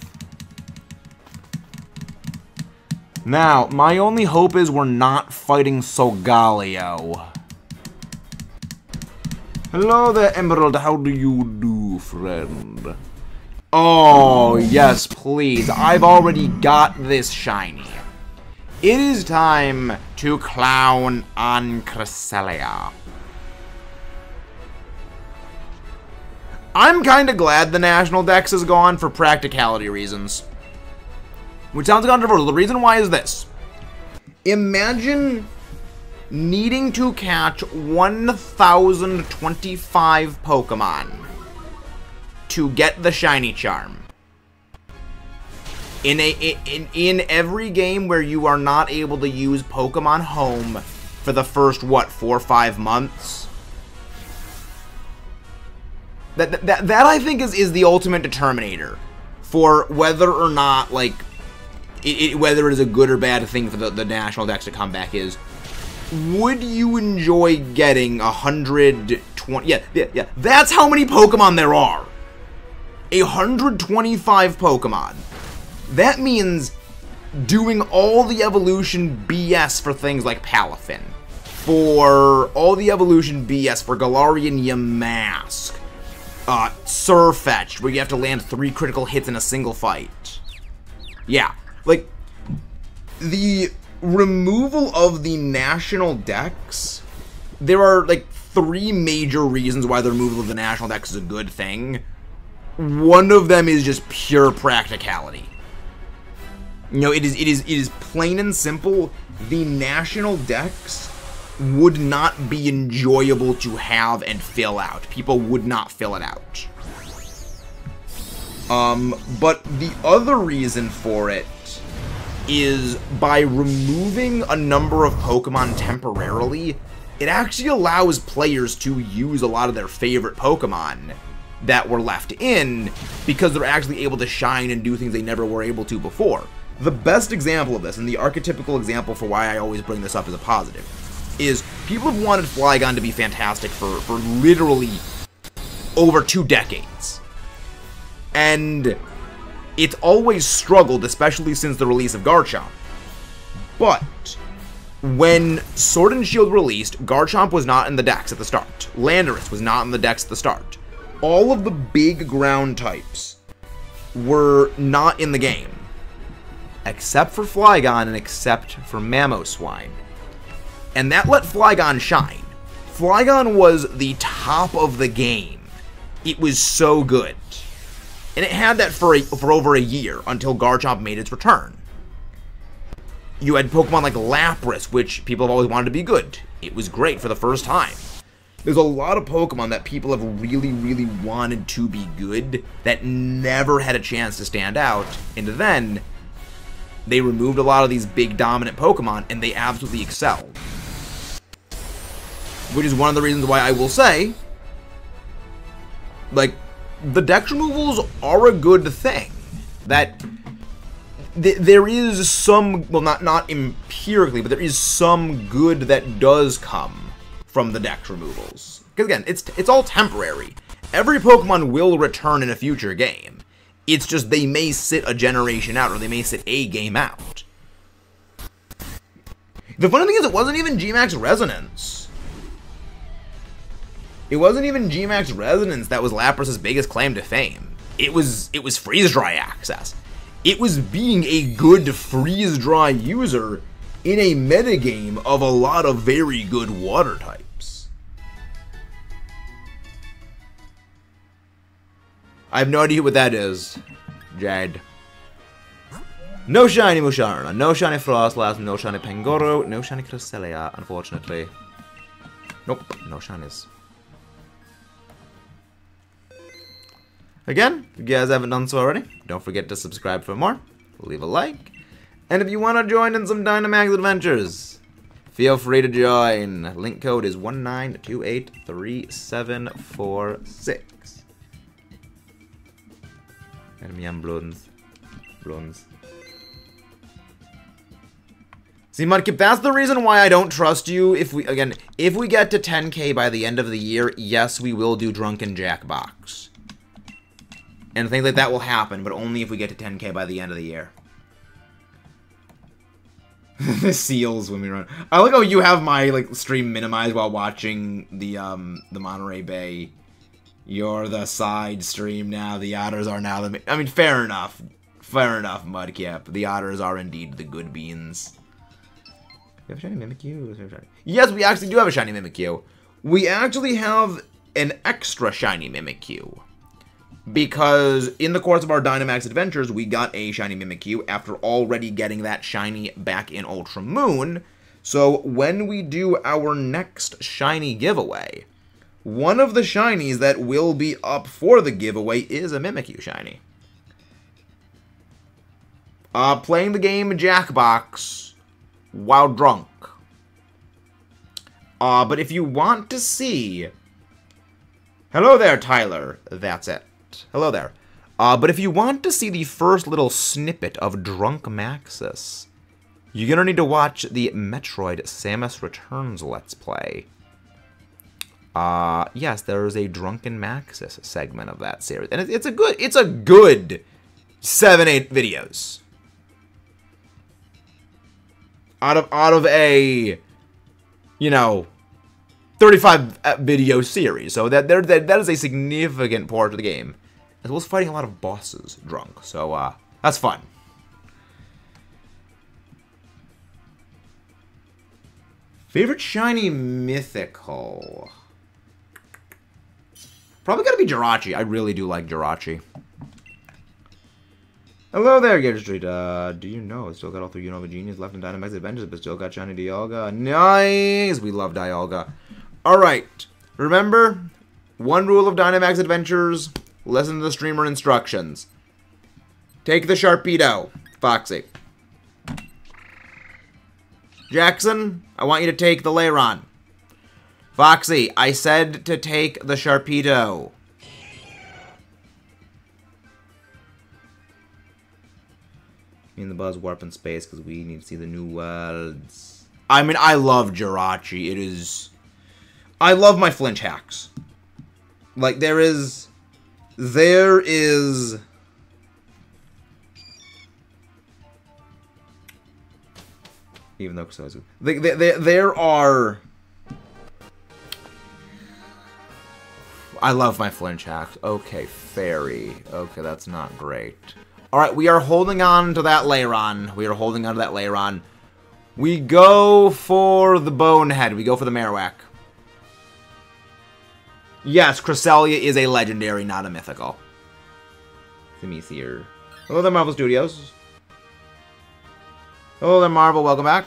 Now, my only hope is we're not fighting Solgaleo. Hello there, Emerald. How do you do, friend? Oh, yes, please. I've already got this shiny. It is time to clown on Cresselia. I'm kind of glad the National Dex is gone for practicality reasons. Which sounds controversial. The reason why is this. Imagine needing to catch 1,025 Pokemon to get the Shiny Charm. In, a, in, in every game where you are not able to use Pokemon Home for the first, what, four or five months? That, that, that I think is, is the ultimate determinator for whether or not, like, it, it, whether it is a good or bad thing for the, the National Dex to come back is would you enjoy getting 120? Yeah, yeah, yeah. That's how many Pokemon there are. 125 Pokemon. That means doing all the evolution BS for things like Palafin. For all the evolution BS for Galarian Yamask. Uh, Sirfetch'd, where you have to land three critical hits in a single fight. Yeah, like, the removal of the national dex, there are, like, three major reasons why the removal of the national dex is a good thing. One of them is just pure practicality. You know, it is it is it is plain and simple. The national dex would not be enjoyable to have and fill out. People would not fill it out. Um, but the other reason for it is by removing a number of Pokemon temporarily, it actually allows players to use a lot of their favorite Pokemon that were left in because they're actually able to shine and do things they never were able to before. The best example of this, and the archetypical example for why I always bring this up as a positive, is people have wanted Flygon to be fantastic for, for literally over two decades. And it's always struggled, especially since the release of Garchomp. But when Sword and Shield released, Garchomp was not in the dex at the start. Landorus was not in the dex at the start. All of the big ground types were not in the game except for Flygon and except for Mamoswine. And that let Flygon shine. Flygon was the top of the game. It was so good. And it had that for, a, for over a year until Garchomp made its return. You had Pokemon like Lapras, which people have always wanted to be good. It was great for the first time. There's a lot of Pokemon that people have really, really wanted to be good that never had a chance to stand out, and then they removed a lot of these big dominant Pokemon and they absolutely excelled. Which is one of the reasons why I will say, like, the dex removals are a good thing. That th there is some, well, not not empirically, but there is some good that does come from the dex removals. Because again, it's it's all temporary. Every Pokemon will return in a future game. It's just they may sit a generation out, or they may sit a game out. The funny thing is, it wasn't even Gmax Resonance. It wasn't even Gmax Resonance that was Lapras' biggest claim to fame. It was it was freeze dry access. It was being a good freeze dry user in a metagame of a lot of very good water types. I have no idea what that is. Jade. No shiny Musharna, no shiny Froslass, no shiny Pangoro, no shiny Cresselia, unfortunately. Nope, no shinies. Again, if you guys haven't done so already, don't forget to subscribe for more, leave a like, and if you want to join in some Dynamax adventures, feel free to join. Link code is 192837446. Hermian Blons. Blons. See, Mudkip, that's the reason why I don't trust you. If we, again, if we get to 10k by the end of the year, yes, we will do Drunken Jackbox. And things like that will happen, but only if we get to 10k by the end of the year. the seals when we run. I like how you have my like stream minimized while watching the um the Monterey Bay you're the side stream now. The otters are now the. I mean, fair enough. Fair enough, Mudkip. The otters are indeed the good beans. We have a shiny Mimikyu? Yes, we actually do have a shiny Mimikyu. We actually have an extra shiny Mimikyu. Because in the course of our Dynamax adventures, we got a shiny Mimikyu after already getting that shiny back in Ultra Moon. So when we do our next shiny giveaway, one of the shinies that will be up for the giveaway is a Mimikyu shiny. Uh, playing the game Jackbox while drunk. Uh, but if you want to see... Hello there, Tyler. That's it. Hello there. Uh, but if you want to see the first little snippet of Drunk Maxis, You're gonna need to watch the Metroid Samus Returns Let's Play. Uh, yes, there is a Drunken Maxis segment of that series, and it's a good, it's a good seven, eight videos out of out of a, you know, 35 uh, video series. So that there that, that is a significant part of the game, as well as fighting a lot of bosses drunk. So uh, that's fun. Favorite shiny mythical. Probably gotta be Jirachi. I really do like Jirachi. Hello there, Gator Street. Uh, do you know? Still got all three Unova Genies left in Dynamax Adventures, but still got Shiny Dialga. Nice! We love Dialga. Alright. Remember, one rule of Dynamax Adventures, listen to the streamer instructions. Take the Sharpedo, Foxy. Jackson, I want you to take the Lairon. Foxy, I said to take the Sharpedo. Me and the Buzz warp in space because we need to see the new worlds. I mean, I love Jirachi. It is... I love my flinch hacks. Like, there is... There is... Even though so they, they, there are I love my flinch hacks. Okay, fairy. Okay, that's not great. Alright, we are holding on to that Lairon. We are holding on to that Lairon. We go for the Bonehead. We go for the Marowak. Yes, Cresselia is a legendary, not a mythical. Themisier. Hello there, Marvel Studios. Hello there, Marvel. Welcome back.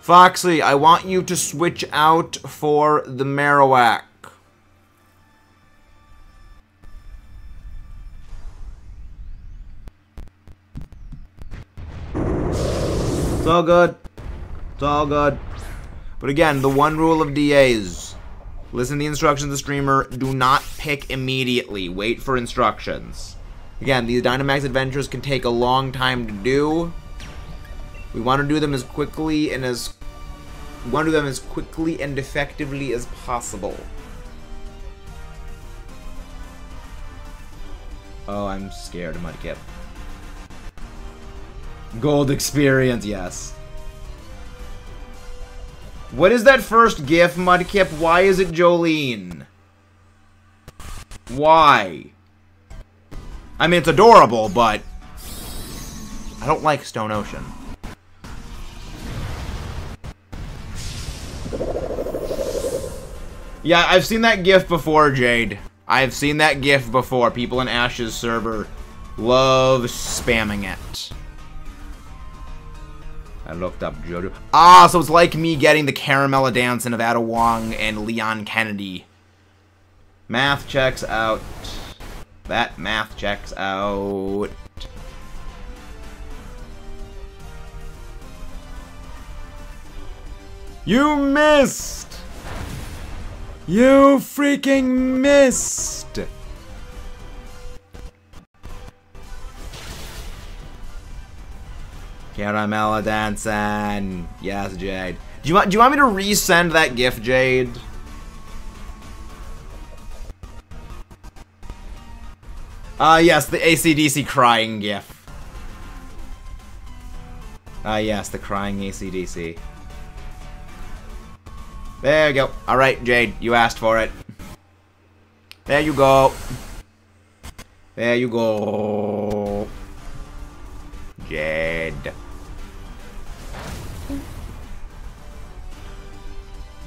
Foxy, I want you to switch out for the Marowak. It's all good. It's all good. But again, the one rule of DAs. Listen to the instructions of the streamer. Do not pick immediately. Wait for instructions. Again, these Dynamax adventures can take a long time to do. We want to do them as quickly and as... We want to do them as quickly and effectively as possible. Oh, I'm scared, Mudkip. Gold experience, yes. What is that first gif, Mudkip? Why is it Jolyne? Why? I mean, it's adorable, but... I don't like Stone Ocean. Yeah, I've seen that gif before, Jade. I've seen that gif before. People in Ash's server love spamming it. I looked up JoJo. Ah, so it's like me getting the Caramella Dance in Ada Wong and Leon Kennedy. Math checks out. That math checks out. You missed! You freaking missed! Caramella dancing. Yes, Jade. Do you want do you want me to resend that GIF, Jade? Ah, uh, yes, the ACDC crying GIF. Ah, uh, yes, the crying ACDC. There you go. Alright, Jade, you asked for it. There you go. There you go. Jade.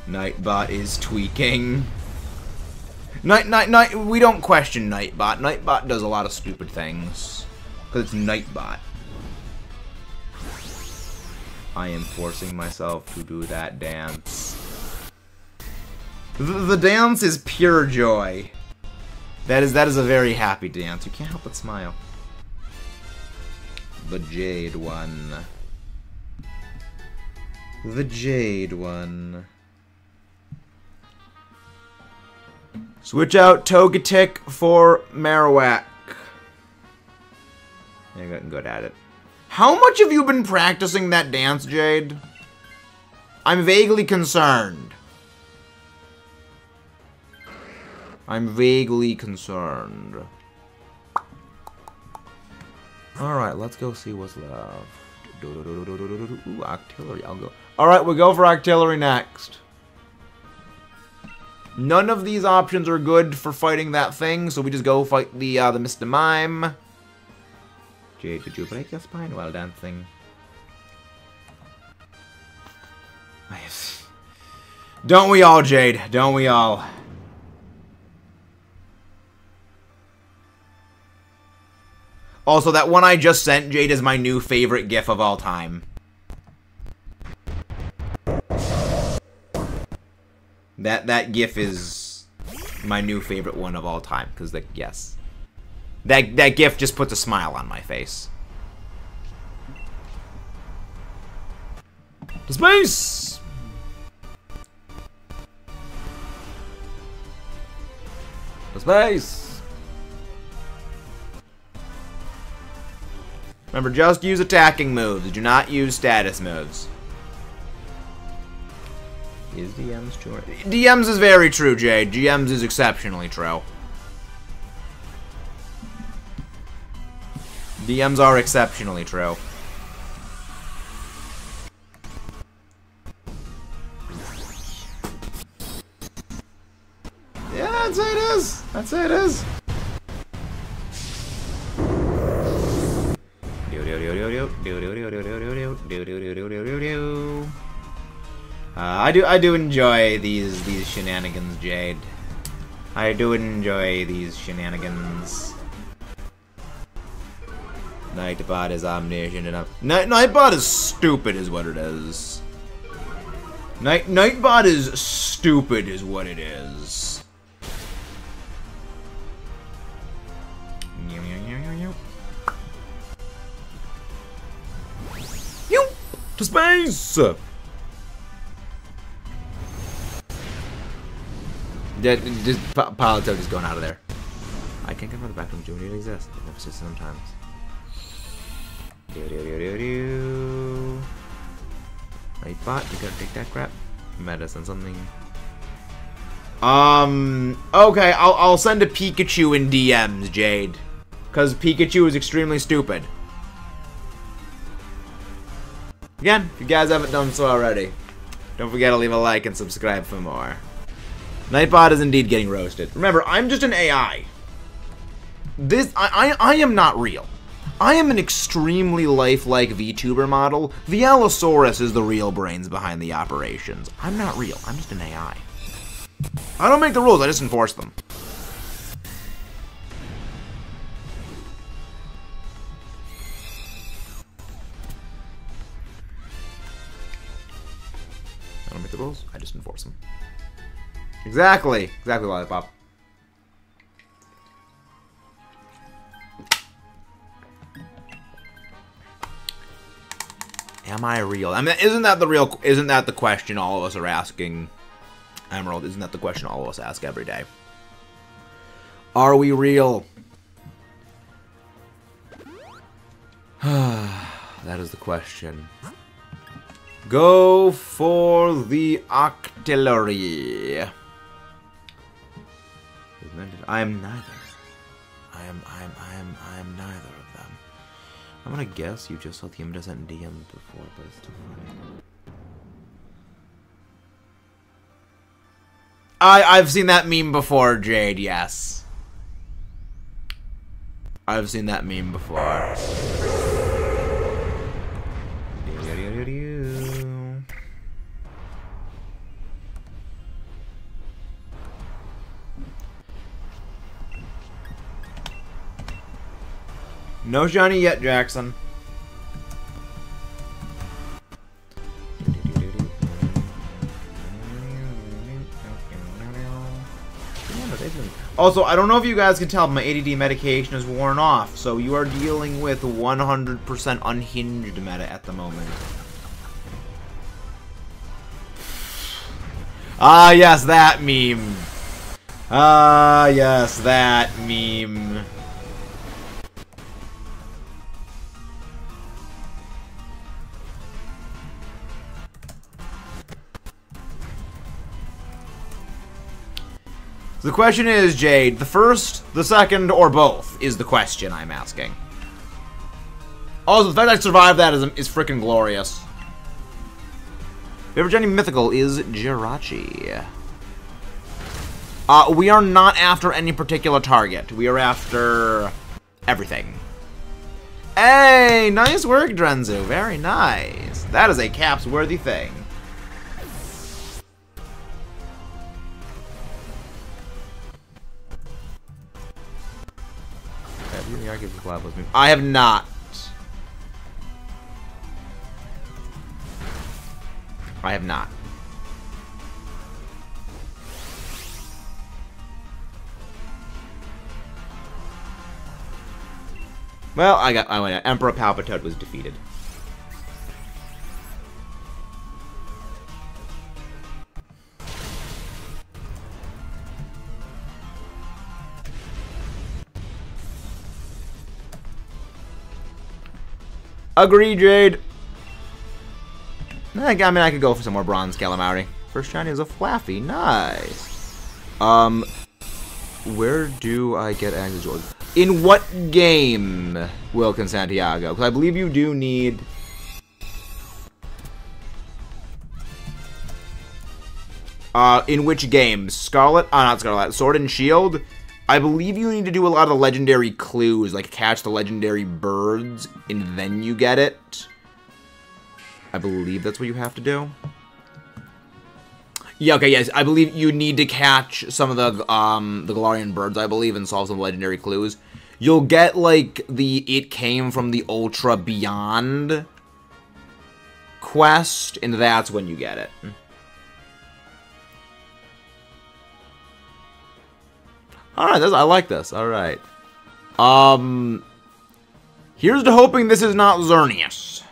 Nightbot is tweaking. Night, night, night. We don't question Nightbot. Nightbot does a lot of stupid things because it's Nightbot. I am forcing myself to do that dance. The, the dance is pure joy. That is that is a very happy dance. You can't help but smile. The Jade one. The Jade one. Switch out Togetic for Marowak. You're getting good at it. How much have you been practicing that dance, Jade? I'm vaguely concerned. I'm vaguely concerned. Alright, let's go see what's left. Ooh, Octillery, I'll go. Alright, we'll go for Octillery next. None of these options are good for fighting that thing, so we just go fight the uh, the Mr. Mime. Jade, did you break your spine while dancing? Nice. Don't we all, Jade? Don't we all? Also, that one I just sent, Jade, is my new favorite GIF of all time. That that GIF is my new favorite one of all time, because, the yes. That, that GIF just puts a smile on my face. To space! To space! Remember, just use attacking moves. Do not use status moves. Is DM's true? DM's is very true, Jade. GM's is exceptionally true. DMs are exceptionally true. Yeah, that's it is. That's it is. Uh, I do I do enjoy these these shenanigans, Jade. I do enjoy these shenanigans. Nightbot is omniscient enough. Night Nightbot is stupid, is what it is. Night Nightbot is stupid, is what it is. To space! Yeah, just Politoed is going out of there. I can't come from the bathroom. Do it exist? It says sometimes. Do do do do do. Nightbot, you gotta take that crap. Medicine, something. Um. Okay, I'll I'll send a Pikachu in DMs, Jade, because Pikachu is extremely stupid. Again, if you guys haven't done so already, don't forget to leave a like and subscribe for more. Nightbot is indeed getting roasted. Remember, I'm just an AI. This, I, I, I am not real. I am an extremely lifelike VTuber model. The Allosaurus is the real brains behind the operations. I'm not real. I'm just an AI. I don't make the rules, I just enforce them. I don't make the rules. I just enforce them. Exactly. Exactly, Lollipop. Am I real? I mean, isn't that the real? Isn't that the question all of us are asking? Emerald, isn't that the question all of us ask every day? Are we real? that is the question. Go for the Octillery. I am neither. I am, I am, I am, I am neither of them. I'm gonna guess you just saw the iridescent DM before, but it's too funny. I, I've seen that meme before, Jade, yes. I've seen that meme before. No Johnny yet, Jackson. Also, I don't know if you guys can tell, my ADD medication is worn off, so you are dealing with 100% unhinged meta at the moment. Ah, yes, that meme. Ah, yes, that meme. The question is, Jade, the first, the second, or both is the question I'm asking. Also, the fact I survived that is, is freaking glorious. Favorite Jenny Mythical is Jirachi. Uh, we are not after any particular target. We are after everything. Hey, nice work, Drenzu. Very nice. That is a caps-worthy thing. I have not. I have not. Well, I got. I went. Emperor Palpatine was defeated. Agree, Jade. I mean, I could go for some more bronze calamari. First shiny is a Flaaffy. Nice. Um, where do I get Agnes? In what game, Wilkin Santiago? Because I believe you do need... Uh, in which game? Scarlet? Uh, not Scarlet. Sword and Shield? I believe you need to do a lot of legendary clues, like catch the legendary birds, and then you get it. I believe that's what you have to do. Yeah, okay, yes. I believe you need to catch some of the um the Galarian birds, I believe, and solve some legendary clues. You'll get, like, the It Came from the Ultra Beyond quest, and that's when you get it. Alright, I like this. Alright. Um, here's to hoping this is not Xerneas.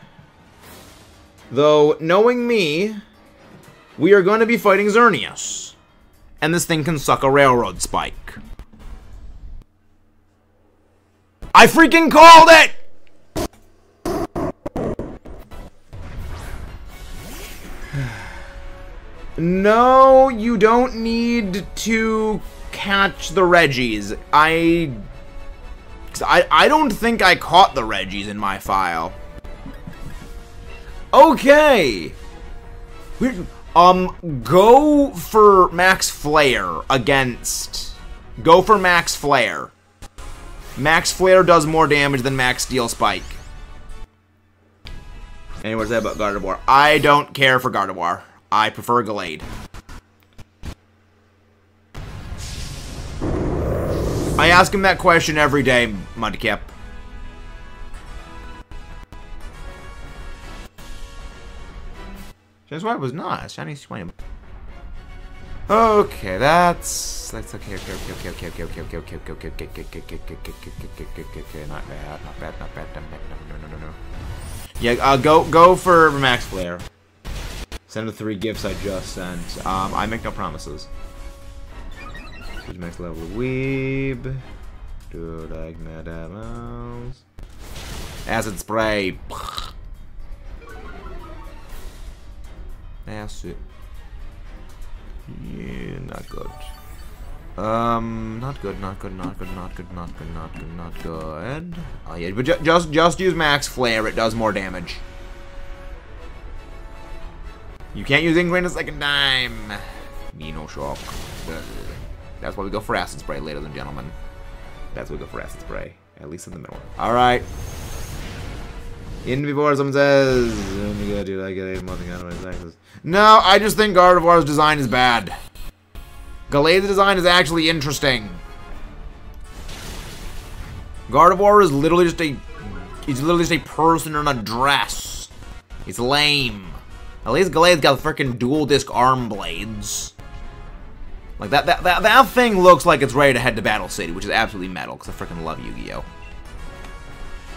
Though, knowing me, we are going to be fighting Xerneas. And this thing can suck a railroad spike. I freaking called it! no, you don't need to catch the Regis. I, I, I don't think I caught the Regis in my file. Okay. Um, go for Max Flare against... Go for Max Flare. Max Flare does more damage than Max Steel Spike. And what's that about Gardevoir? I don't care for Gardevoir. I prefer Gallade. I ask him that question every day, Mudkip. Shiny Swipe was not. Shiny Swipe. Okay, that's that's okay, okay, okay, okay, okay, okay, okay, okay, okay, okay, okay, okay, okay, okay, okay, okay, okay, okay, okay, not bad, not bad, not bad, not bad, no, no, no, no. Yeah, uh, go go for Max Flare. Send the three gifts I just sent. Um, I make no promises. Who's max level weeb? Do like Madamos. Acid spray. Acid. Yeah, not good. Um, not good, not good, not good, not good, not good, not good, not good. Oh yeah, but ju just just use max flare. It does more damage. You can't use Ingrain a second time. Nino shock. That's why we go for acid spray, ladies and gentlemen. That's why we go for acid spray. At least in the middle. Alright. In before someone says, oh I. No, I just think Gardevoir's design is bad. Gallade's design is actually interesting. Gardevoir is literally just a... He's literally just a person in a dress. He's lame. At least Gallade's got freaking dual disc arm blades. Like, that, that, that, that thing looks like it's ready to head to Battle City, which is absolutely metal, because I freaking love Yu-Gi-Oh!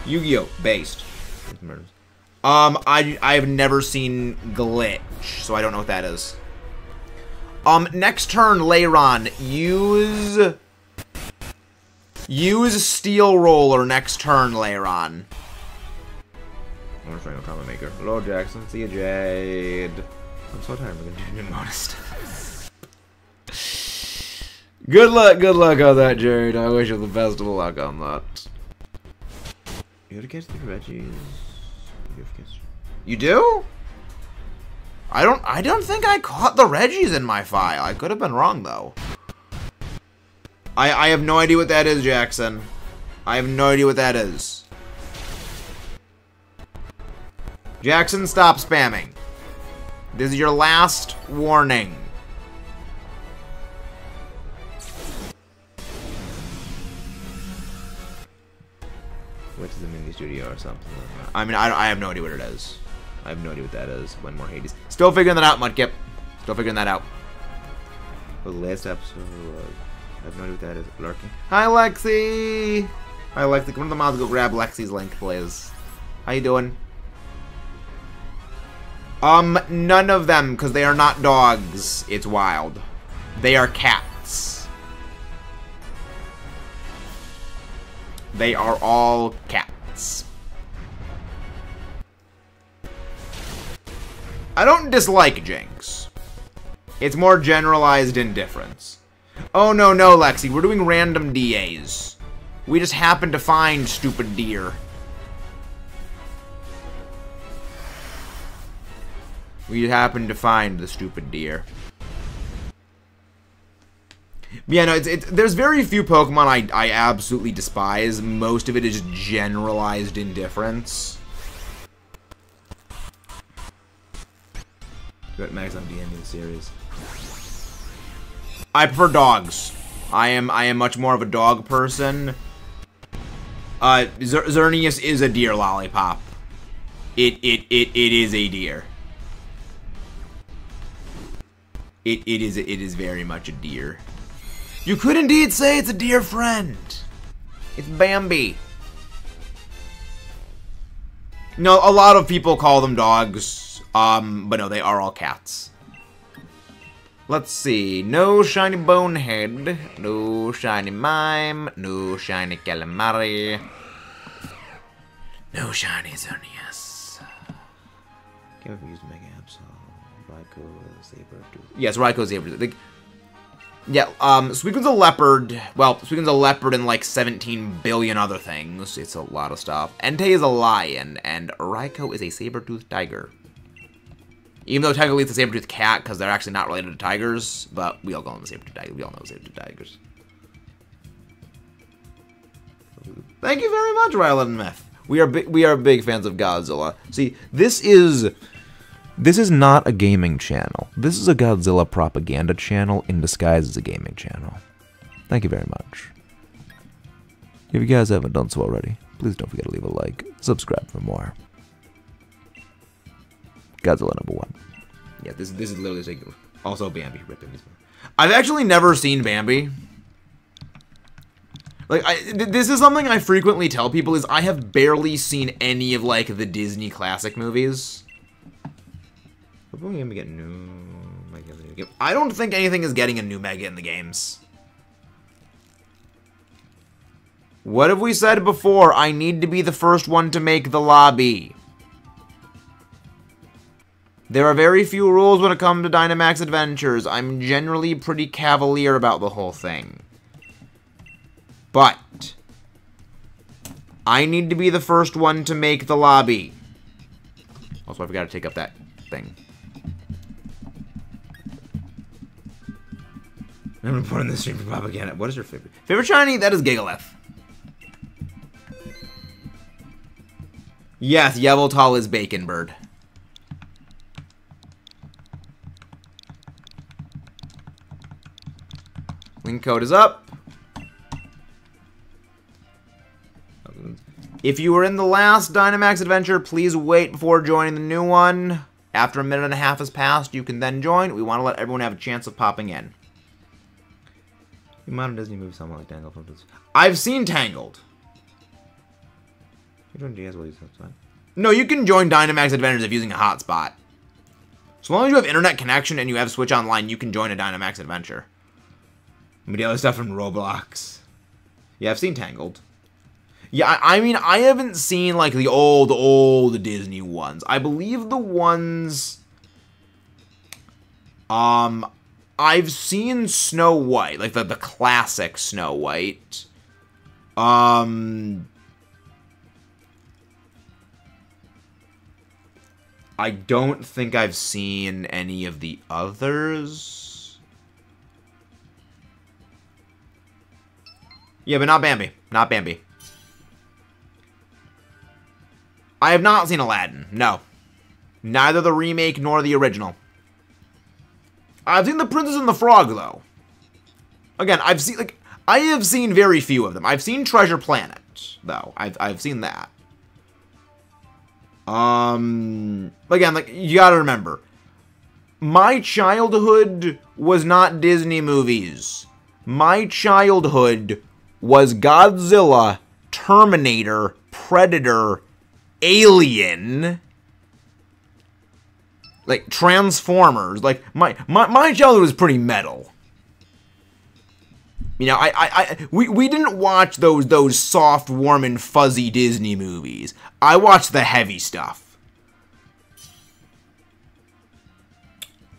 Yu-Gi-Oh! Based. Um, I, I have never seen Glitch, so I don't know what that is. Um, next turn, Lairon, use... Use Steel Roller next turn, Lairon. I'm gonna try no comment maker. Hello, Jackson. See you, Jade. I'm so tired. We're gonna do Good luck, good luck on that, Jared. I wish you the best of luck on that. You gotta catch the Regis. You do? I don't I don't think I caught the Regis in my file. I could have been wrong though. I I have no idea what that is, Jackson. I have no idea what that is. Jackson, stop spamming. This is your last warning. Studio or something. I mean, I, I have no idea what it is. I have no idea what that is. One more Hades. Still figuring that out, Mudkip. Still figuring that out. The last episode, was... I have no idea what that is. Lurking. Hi, Lexi! Hi, Lexi. Come to the mods go grab Lexi's link, please. How you doing? Um, none of them, because they are not dogs. It's wild. They are cats. They are all cats. I don't dislike Jinx. It's more generalized indifference. Oh, no, no, Lexi. We're doing random DAs. We just happened to find stupid deer. We happened to find the stupid deer. Yeah, no, it's, it's there's very few Pokemon I, I absolutely despise. Most of it is generalized indifference. Got Max on DM series. I prefer dogs. I am I am much more of a dog person. Uh, Xerneas is a deer lollipop. It it it it is a deer. It, it is it is very much a deer. You could indeed say it's a dear friend. It's Bambi. No, a lot of people call them dogs, um, but no, they are all cats. Let's see. No shiny bonehead. No shiny mime. No shiny calamari. No shiny Xerneas. Can't use Mega Absol. Raikou, Sabertooth. Yes, Raikou, Sabertooth. Like, yeah, um, Suicune's a leopard. Well, Suicune's a leopard and like 17 billion other things. It's a lot of stuff. Entei is a lion, and Raikou is a saber-toothed tiger. Even though technically it's a saber-toothed cat, because they're actually not related to tigers, but we all call them saber-toothed tigers. We all know saber-toothed tigers. Thank you very much, Ryland Myth. We are we are big fans of Godzilla. See, this is this is not a gaming channel. This is a Godzilla propaganda channel in disguise as a gaming channel. Thank you very much. If you guys haven't done so already, please don't forget to leave a like, subscribe for more. Godzilla number one. Yeah, this this is literally also Bambi ripping. I've actually never seen Bambi. Like, I, th this is something I frequently tell people is I have barely seen any of, like, the Disney classic movies. We're gonna get new Mega game. I don't think anything is getting a new Mega in the games. What have we said before? I need to be the first one to make the lobby. There are very few rules when it comes to Dynamax Adventures. I'm generally pretty cavalier about the whole thing. But, I need to be the first one to make the lobby. Also, I forgot to take up that thing. I'm in the stream for propaganda. What is your favorite? Favorite shiny? That is Gigalith. Yes, Yveltal is Bacon Bird. Link code is up. If you were in the last Dynamax adventure, please wait before joining the new one. After a minute and a half has passed, you can then join. We want to let everyone have a chance of popping in. Modern Disney movie something like Tangled. I've seen Tangled. You join DS will No, you can join Dynamax Adventures if using a hotspot. So long as you have internet connection and you have Switch Online, you can join a Dynamax Adventure. But the other stuff from Roblox. Yeah, I've seen Tangled. Yeah, I, I mean, I haven't seen, like, the old, old Disney ones. I believe the ones... Um, I've seen Snow White, like the, the classic Snow White. Um I don't think I've seen any of the others. Yeah, but not Bambi. Not Bambi. I have not seen Aladdin. No. Neither the remake nor the original. I've seen The Princess and the Frog, though. Again, I've seen, like, I have seen very few of them. I've seen Treasure Planet, though. I've, I've seen that. Um, again, like, you gotta remember, my childhood was not Disney movies. My childhood was Godzilla, Terminator, Predator, Alien, like Transformers. Like my my my childhood was pretty metal. You know, I, I, I, we, we didn't watch those, those soft, warm, and fuzzy Disney movies. I watched the heavy stuff.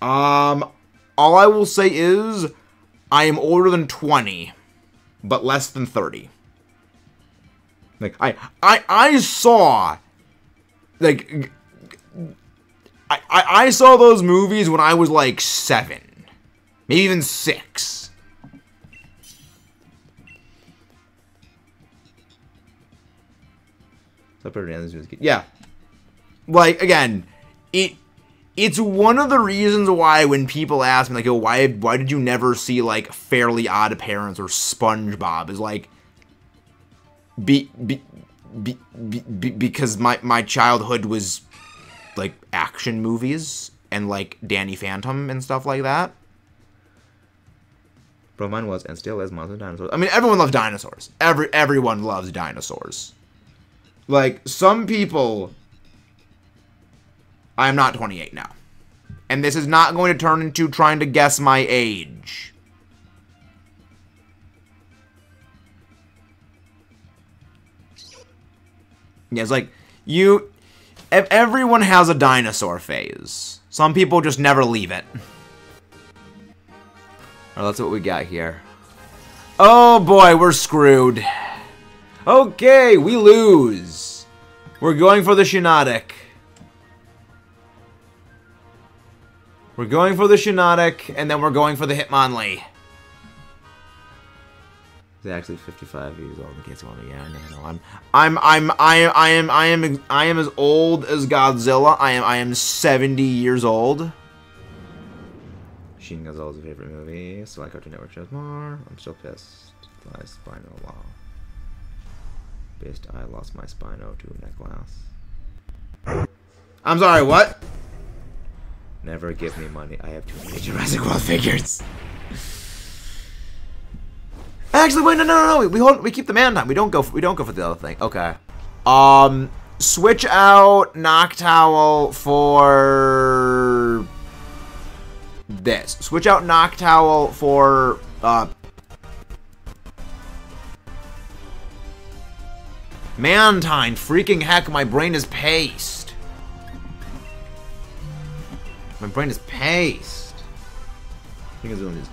Um, all I will say is, I am older than 20, but less than 30. Like, I, I, I saw, like, I, I, I saw those movies when I was like seven, maybe even six. Yeah. Like, again, it it's one of the reasons why when people ask me, like, oh, why, why did you never see, like, Fairly Odd Parents or SpongeBob? Is like, be, be, be, be, because my, my childhood was, like, action movies and, like, Danny Phantom and stuff like that. But mine was, and still is, Monsters Dinosaurs. I mean, everyone loves dinosaurs. Every Everyone loves dinosaurs. Like, some people... I am not 28 now. And this is not going to turn into trying to guess my age. Yeah, it's like, you... Everyone has a dinosaur phase. Some people just never leave it. Alright, let's what we got here. Oh boy, we're screwed. Okay, we lose. We're going for the Shiinotic. We're going for the Shiinotic, and then we're going for the Hitmonlee. He's actually 55 years old. In case you want to, yeah, no, no, I'm, I'm, I'm, I am, I am, I am, I am as old as Godzilla. I am, I am 70 years old. Shin Godzilla's a favorite movie. So like Cartoon Network shows more. I'm still pissed. My spinal law. Based, I lost my spino to a necklace. I'm sorry, what? Never give me money. I have too many Jurassic World figures. Actually, wait, no, no, no, no. We hold, we keep the Mantine. We don't go, we don't go for the other thing. Okay. Um, switch out Noctowl for this. Switch out Noctowl for uh, Mantine, freaking heck, my brain is paced. My brain is paced. I think it's doing this.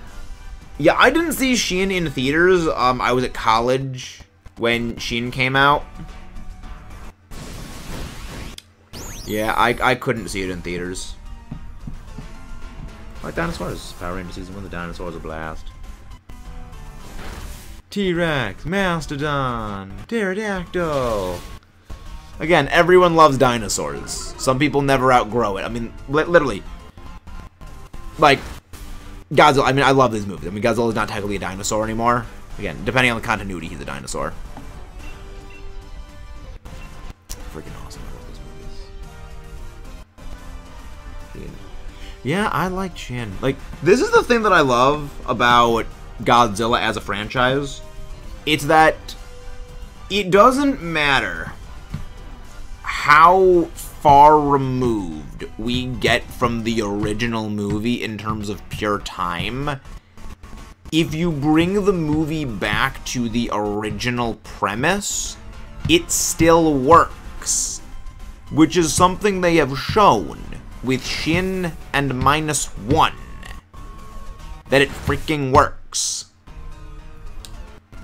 Yeah, I didn't see Shin in theaters. Um, I was at college when Shin came out. Yeah, I, I couldn't see it in theaters. like dinosaurs. Power Rangers Season 1, the dinosaurs are blast. T-Rex, Mastodon, Pterodactyl. Again, everyone loves dinosaurs. Some people never outgrow it. I mean, li literally. Like, Godzilla, I mean, I love these movies. I mean, Godzilla is not technically a dinosaur anymore. Again, depending on the continuity, he's a dinosaur. Freaking awesome. I love those movies. Yeah, I like Shin. Like, this is the thing that I love about Godzilla as a franchise. It's that it doesn't matter how far removed we get from the original movie in terms of pure time. If you bring the movie back to the original premise, it still works. Which is something they have shown with Shin and Minus One. that it freaking works.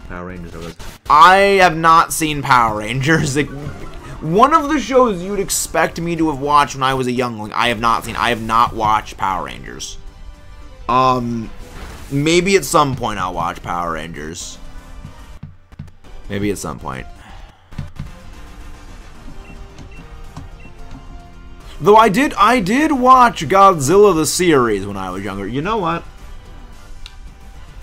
Power Rangers. I have not seen Power Rangers. one of the shows you'd expect me to have watched when I was a youngling, I have not seen. I have not watched Power Rangers. Um, maybe at some point I'll watch Power Rangers. Maybe at some point. Though I did, I did watch Godzilla the series when I was younger. You know what?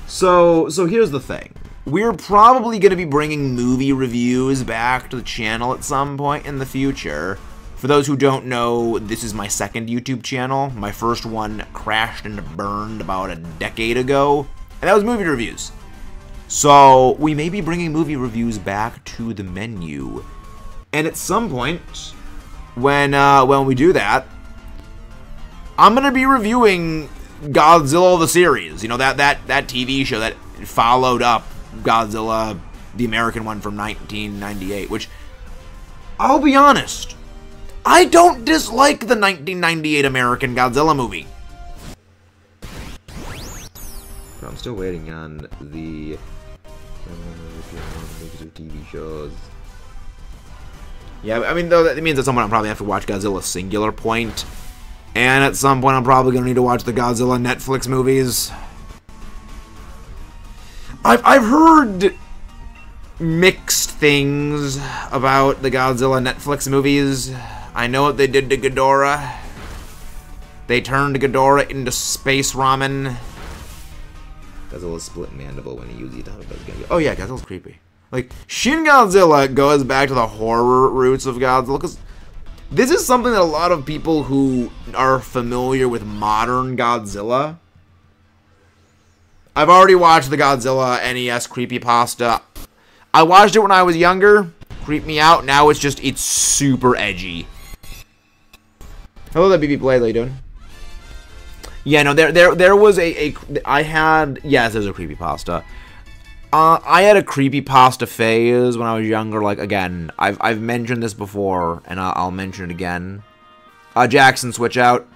So, so here's the thing. We're probably going to be bringing movie reviews back to the channel at some point in the future. For those who don't know, this is my second YouTube channel. My first one crashed and burned about a decade ago, and that was movie reviews. So, we may be bringing movie reviews back to the menu. And at some point, when uh, when we do that, I'm gonna be reviewing Godzilla the series. You know that that that TV show that followed up Godzilla, the American one from 1998. Which I'll be honest, I don't dislike the 1998 American Godzilla movie. I'm still waiting on the TV shows. Yeah, I mean, though, that means at some point I'll probably have to watch Godzilla Singular Point. And at some point I'm probably going to need to watch the Godzilla Netflix movies. I've, I've heard mixed things about the Godzilla Netflix movies. I know what they did to Ghidorah. They turned Ghidorah into space ramen. Godzilla's split mandible when he uses it. Oh yeah, Godzilla's creepy. Like, Shin Godzilla goes back to the horror roots of Godzilla, because this is something that a lot of people who are familiar with modern Godzilla... I've already watched the Godzilla NES creepypasta. I watched it when I was younger. Creeped me out. Now it's just, it's super edgy. Hello there, BB Blade. How you doing? Yeah, no, there, there, there was a, a, I had, yes, there's a creepypasta. Uh, I had a creepy pasta phase when I was younger. Like again, I've I've mentioned this before, and I'll, I'll mention it again. Uh, Jackson, switch out.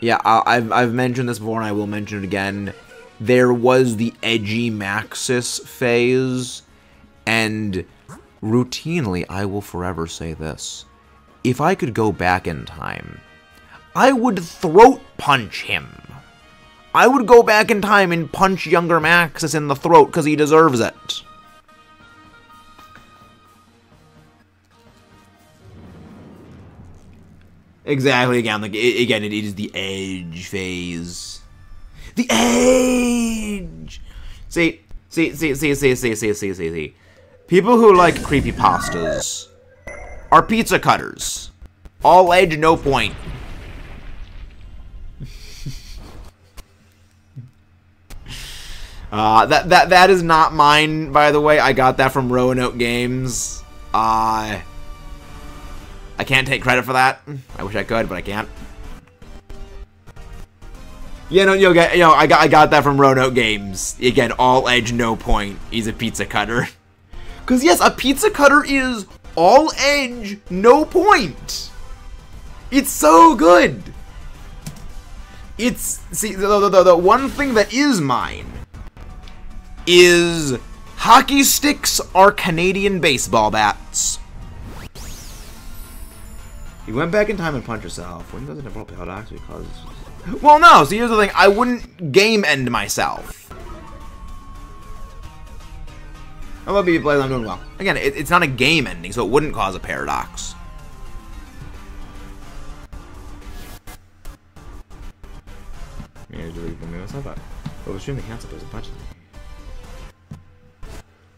Yeah, I, have I've mentioned this before, and I will mention it again. There was the edgy Maxis phase, and routinely, I will forever say this: if I could go back in time, I would throat punch him. I would go back in time and punch younger Maxis in the throat because he deserves it. Exactly, again, like, it, again, it is the edge phase. The edge! See, see, see, see, see, see, see, see, see, see. People who like creepy pastas are pizza cutters. All edge, no point. Uh, that that that is not mine, by the way. I got that from Roanoke Games. Uh, I can't take credit for that. I wish I could, but I can't. Yeah, no, you know, you know, I got I got that from Roanoke Games. Again, all edge, no point. He's a pizza cutter. Cause yes, a pizza cutter is all edge, no point. It's so good. It's see the the, the, the one thing that is mine is hockey sticks are Canadian baseball bats. You went back in time and punched yourself. When does it involve paradox because... Well, no. See, here's the thing. I wouldn't game end myself. I love you, play. I'm doing well. Again, it, it's not a game ending, so it wouldn't cause a paradox. The? Well, the stream canceled. There's a bunch.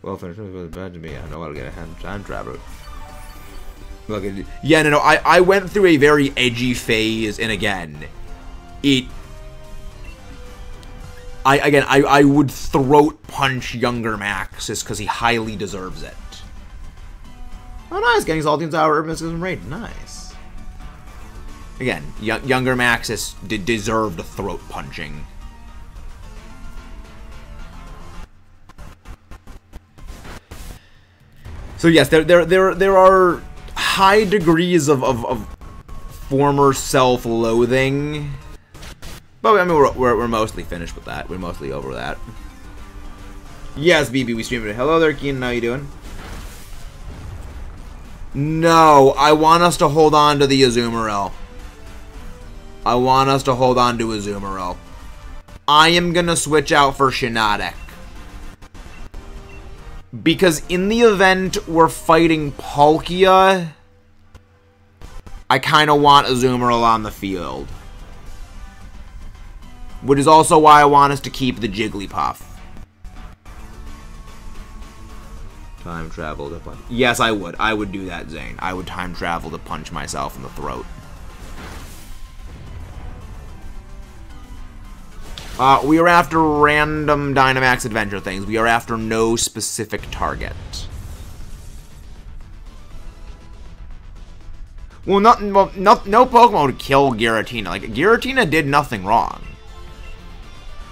Well, finished with bad to me. I know I'll get a hand time travel. Look, yeah, no, no. I I went through a very edgy phase, and again, it. I again, I I would throat punch younger Maxis because he highly deserves it. Oh, nice, getting Saltine Sour Urban Mysticism Raid. Nice. Again, younger Maxis did deserve the throat punching. So yes, there there there there are high degrees of of, of former self-loathing But I mean, we're, we're, we're mostly finished with that. We're mostly over that. Yes, BB, we streamed it. Hello there, Keenan. How you doing? No, I want us to hold on to the Azumarill. I want us to hold on to Azumarill. I am going to switch out for Shiinotic. Because in the event we're fighting Palkia, I kind of want Azumarill on the field. Which is also why I want us to keep the Jigglypuff. Time travel to punch. Yes, I would. I would do that, Zane. I would time travel to punch myself in the throat. Uh, we are after random Dynamax adventure things. We are after no specific target. Well, not, well, not, no Pokemon would kill Giratina. Like, Giratina did nothing wrong.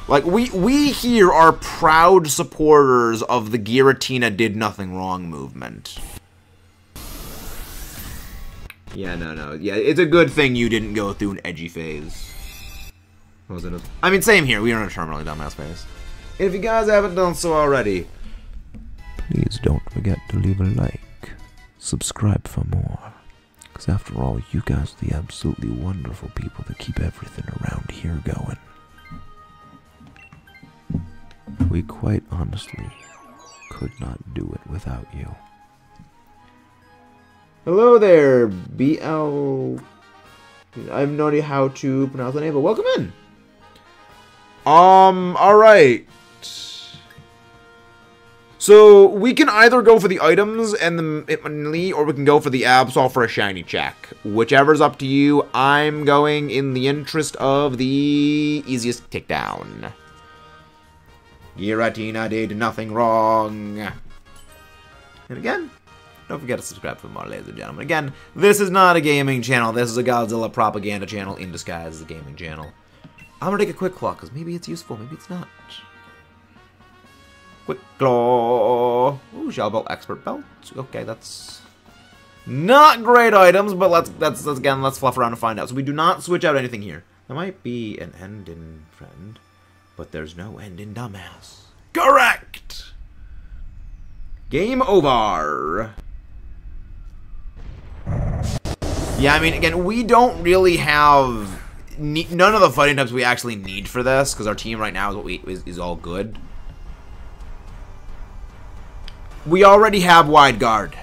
Like, we, we here are proud supporters of the Giratina did nothing wrong movement. Yeah, no, no. Yeah, it's a good thing you didn't go through an edgy phase. Was it a, I mean, same here. We are in a terminally dumbass phase. If you guys haven't done so already, please don't forget to leave a like, subscribe for more. Because after all, you guys are the absolutely wonderful people that keep everything around here going. We quite honestly could not do it without you. Hello there, BL. I have no idea how to pronounce the name, but welcome in. Um, alright. So, we can either go for the items and the Hitmonlee, or we can go for the Absol for a shiny check. Whichever's up to you, I'm going in the interest of the easiest takedown. Giratina did nothing wrong. And again, don't forget to subscribe for more, ladies and gentlemen. Again, this is not a gaming channel. This is a Godzilla propaganda channel in disguise as a gaming channel. I'm gonna take a quick claw, because maybe it's useful, maybe it's not. Quick claw. Ooh, shell bell, expert belt. Okay, that's not great items, but let's let's, again let's fluff around and find out. So we do not switch out anything here. There might be an end in friend, but there's no end in dumbass. Correct. Game over. Yeah, I mean, again, we don't really have none of the fighting types we actually need for this because our team right now is what we is, is all good. We already have wide guard.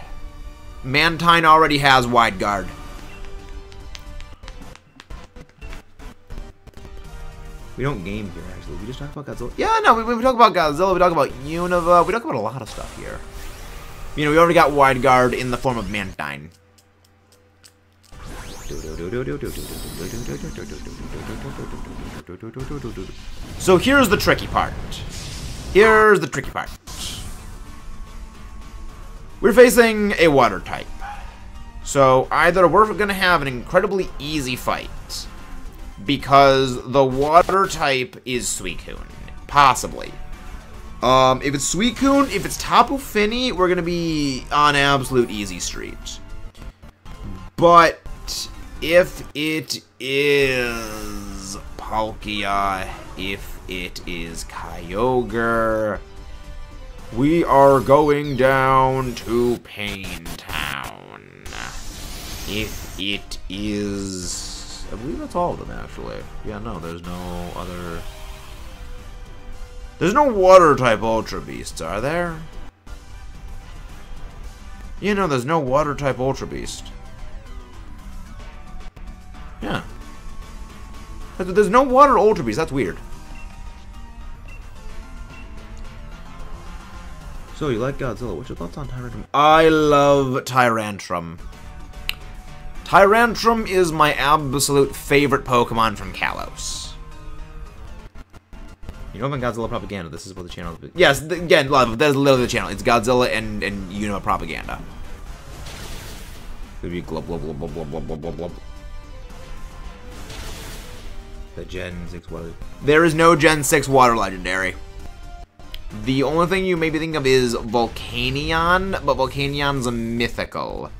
Mantine already has wide guard. We don't game here, actually. We just talk about Godzilla. Yeah, no, we, we talk about Godzilla. We talk about Unova. We talk about a lot of stuff here. You know, we already got wide guard in the form of Mantine. So here's the tricky part. Here's the tricky part. We're facing a water type. So either we're going to have an incredibly easy fight because the water type is Suicune. Possibly. Um, if it's Suicune, if it's Tapu Fini, we're going to be on absolute easy street. But if it is Palkia, if it is Kyogre, we are going down to Pain Town. If it is... I believe that's all of them, actually. Yeah, no, there's no other... There's no water-type Ultra Beasts, are there? You know, there's no water-type Ultra Beast. Yeah. There's no water Ultra Beast. That's weird. So, you like Godzilla. What's your thoughts on Tyrantrum? I love Tyrantrum. Tyrantrum is my absolute favorite Pokemon from Kalos. You know about Godzilla propaganda. This is what the channel is. Yes, again, love. That is literally the channel. It's Godzilla and and Unova propaganda. Could be glub glub glub glub glub glub. The Gen 6 water. There is no Gen 6 water legendary. The only thing you maybe think of is Volcanion, but Volcanion's a mythical.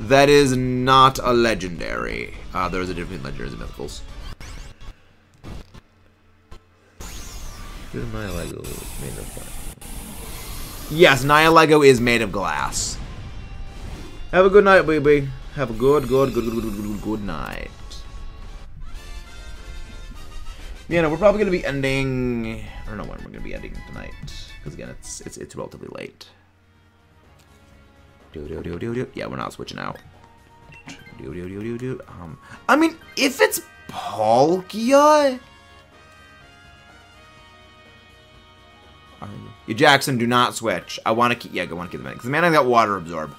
That is not a legendary. Uh, there's a difference between legendaries and mythicals. Is Nihilego made of glass? Yes, Nihilego is made of glass. Have a good night, baby. Have a good, good, good, good, good, good, good night. Yeah, no, we're probably gonna be ending. I don't know when we're gonna be ending tonight, because again, it's it's it's relatively late. Do do do do do. Yeah, we're not switching out. Do do do do do. Um, I mean, if it's Palkia. You Jackson, do not switch. I want to keep. Yeah, I want to keep the man because the man I got water absorb.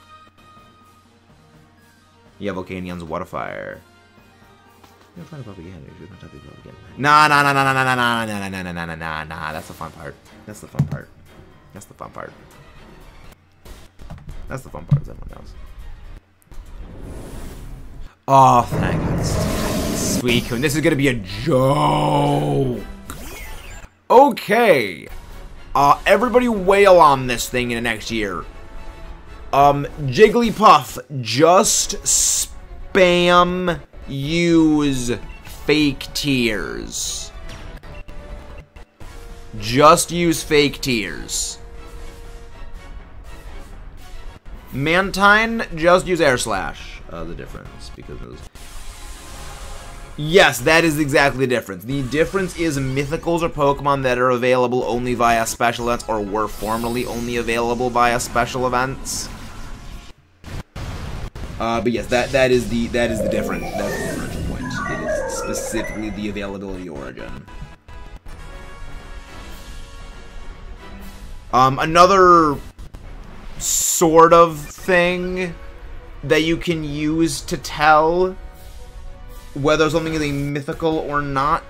Yeah, Volcanion's water fire. Nah, nah, nah, nah, nah, nah, nah, nah, nah, nah, nah, nah, nah, nah, nah. That's the fun part. That's the fun part. That's the fun part. That's the fun part, as everyone knows. Oh, thank God. Sweet. This is gonna be a joke. Okay. Uh, everybody wail on this thing in the next year. Um, Jigglypuff, just spam use fake tears. Just use fake tears. Mantine, just use Air Slash. Uh, the difference, because Yes, that is exactly the difference. The difference is mythicals are Pokemon that are available only via special events or were formerly only available via special events. Uh, but yes, that that is the that is the different that's the differential point. It is specifically the availability origin. Um, another sort of thing that you can use to tell whether something is a mythical or not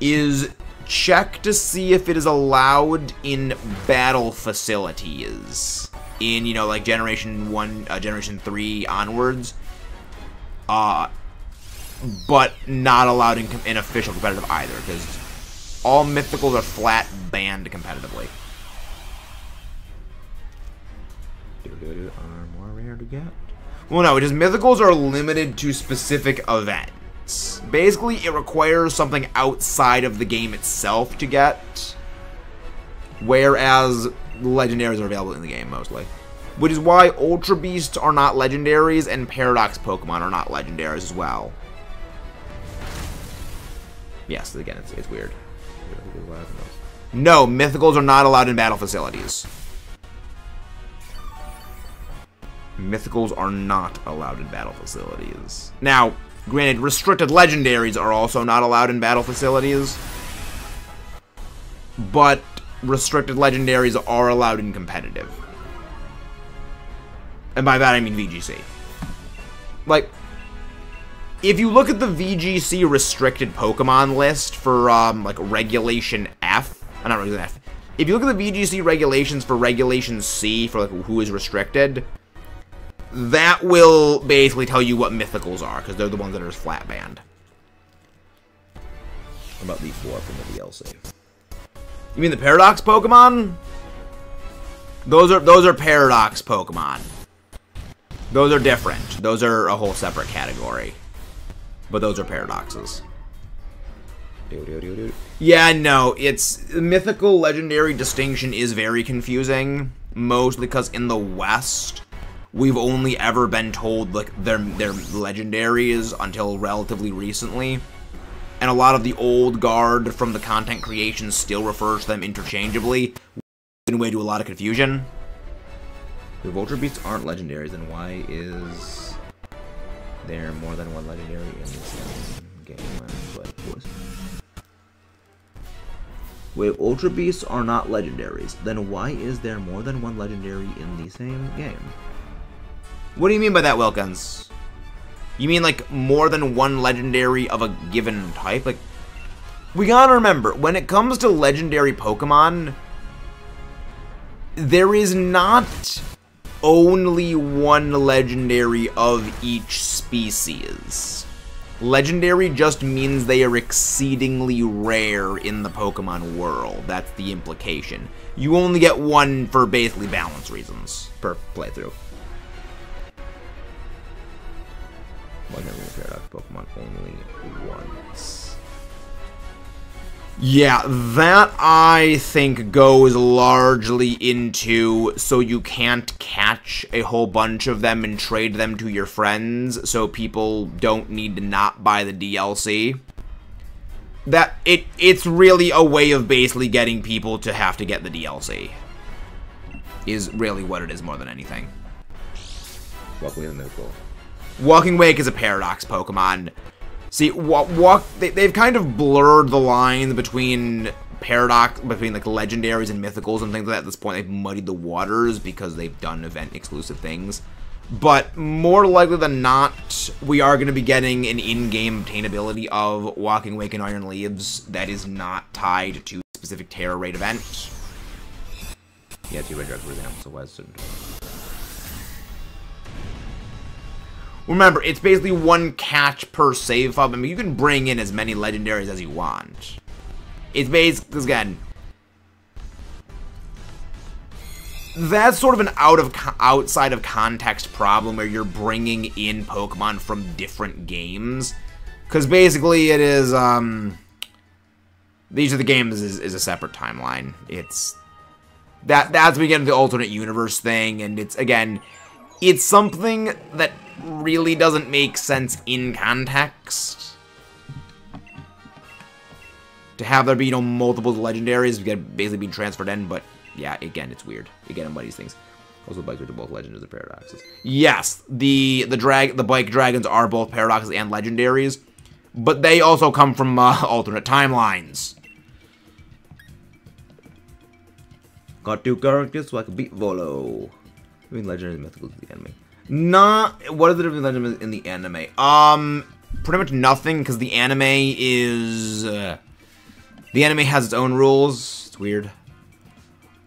is check to see if it is allowed in battle facilities. In you know like generation 1 uh, generation 3 onwards. Uh but not allowed in, in official competitive either because all mythicals are flat banned competitively. Are more rare to get. Well no just mythicals are limited to specific events Basically, it requires something outside of the game itself to get, whereas legendaries are available in the game mostly. Which is why Ultra Beasts are not legendaries and Paradox Pokemon are not legendaries as well. Yes, again, it's, it's weird. No, Mythicals are not allowed in battle facilities. Mythicals are not allowed in battle facilities. Now, Granted, restricted legendaries are also not allowed in battle facilities. But restricted legendaries are allowed in competitive. And by that I mean VGC. Like, if you look at the VGC restricted Pokemon list for, um, like, Regulation F, uh, not Regulation F, if you look at the VGC regulations for Regulation C, for, like, who is restricted, that will basically tell you what mythicals are, because they're the ones that are flat banned. about the four from the DLC? You mean the Paradox Pokemon? Those are those are Paradox Pokemon. Those are different. Those are a whole separate category. But those are paradoxes. Yeah, no, it's mythical legendary distinction is very confusing, mostly because in the West, we've only ever been told like they're they're legendaries until relatively recently. And a lot of the old guard from the content creation still refers to them interchangeably, in a way to a lot of confusion. If Ultra Beasts aren't legendaries, then why is there more than one legendary in this game? Wait, Ultra Beasts are not legendaries, then why is there more than one legendary in the same game? What do you mean by that, Wilkins? You mean like more than one legendary of a given type? Like, we gotta remember, when it comes to legendary Pokemon, there is not only one legendary of each species. Legendary just means they are exceedingly rare in the Pokemon world. That's the implication. You only get one for basically balance reasons per playthrough. Paradox Pokemon only once. Yeah, that I think goes largely into so you can't catch a whole bunch of them and trade them to your friends so people don't need to not buy the DLC. That it it's really a way of basically getting people to have to get the DLC. Is really what it is more than anything. Walking Wake Walking Wake is a Paradox Pokemon. See, walk, walk they, they've kind of blurred the line between paradox between like legendaries and mythicals and things like that. At this point they've muddied the waters because they've done event exclusive things. But more likely than not we are going to be getting an in-game obtainability of walking wake and iron leaves that is not tied to specific Tera Raid event. Yeah two red drugs for example so was Remember, it's basically one catch per save hub. I mean, you can bring in as many legendaries as you want. It's basically, again, that's sort of an out of outside of context problem where you're bringing in Pokemon from different games. Because basically it is, um... These are the games is, is a separate timeline. It's... That That's we get into the alternate universe thing, and it's, again, it's something that really doesn't make sense in context. To have there be, you know, multiple legendaries we get basically being transferred in, but yeah, again, it's weird. Again, it muddies things. Also, the bikes are both legendaries and paradoxes. Yes, the the drag the bike dragons are both paradoxes and legendaries, but they also come from uh, alternate timelines. Got two characters so I can beat Volo. I mean, legendary mythical is the enemy. Not what are the different in the anime? Um, pretty much nothing because the anime is uh, the anime has its own rules. It's weird.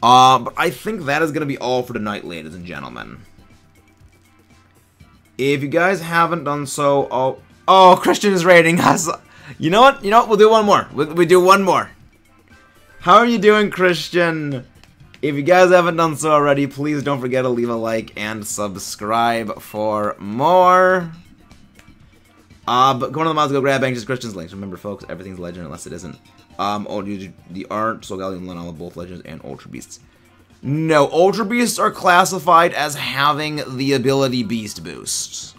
Uh, but I think that is gonna be all for tonight, ladies and gentlemen. If you guys haven't done so, oh, oh, Christian is rating us. You know what? You know what? We'll do one more. We, we do one more. How are you doing, Christian? If you guys haven't done so already, please don't forget to leave a like and subscribe for more. Uh, but go on the mods, go grab Anxious Christian's links. Remember, folks, everything's legend unless it isn't. Um, all the art, Solgaleo and Lynn, both legends and Ultra Beasts. No, Ultra Beasts are classified as having the ability Beast Boost.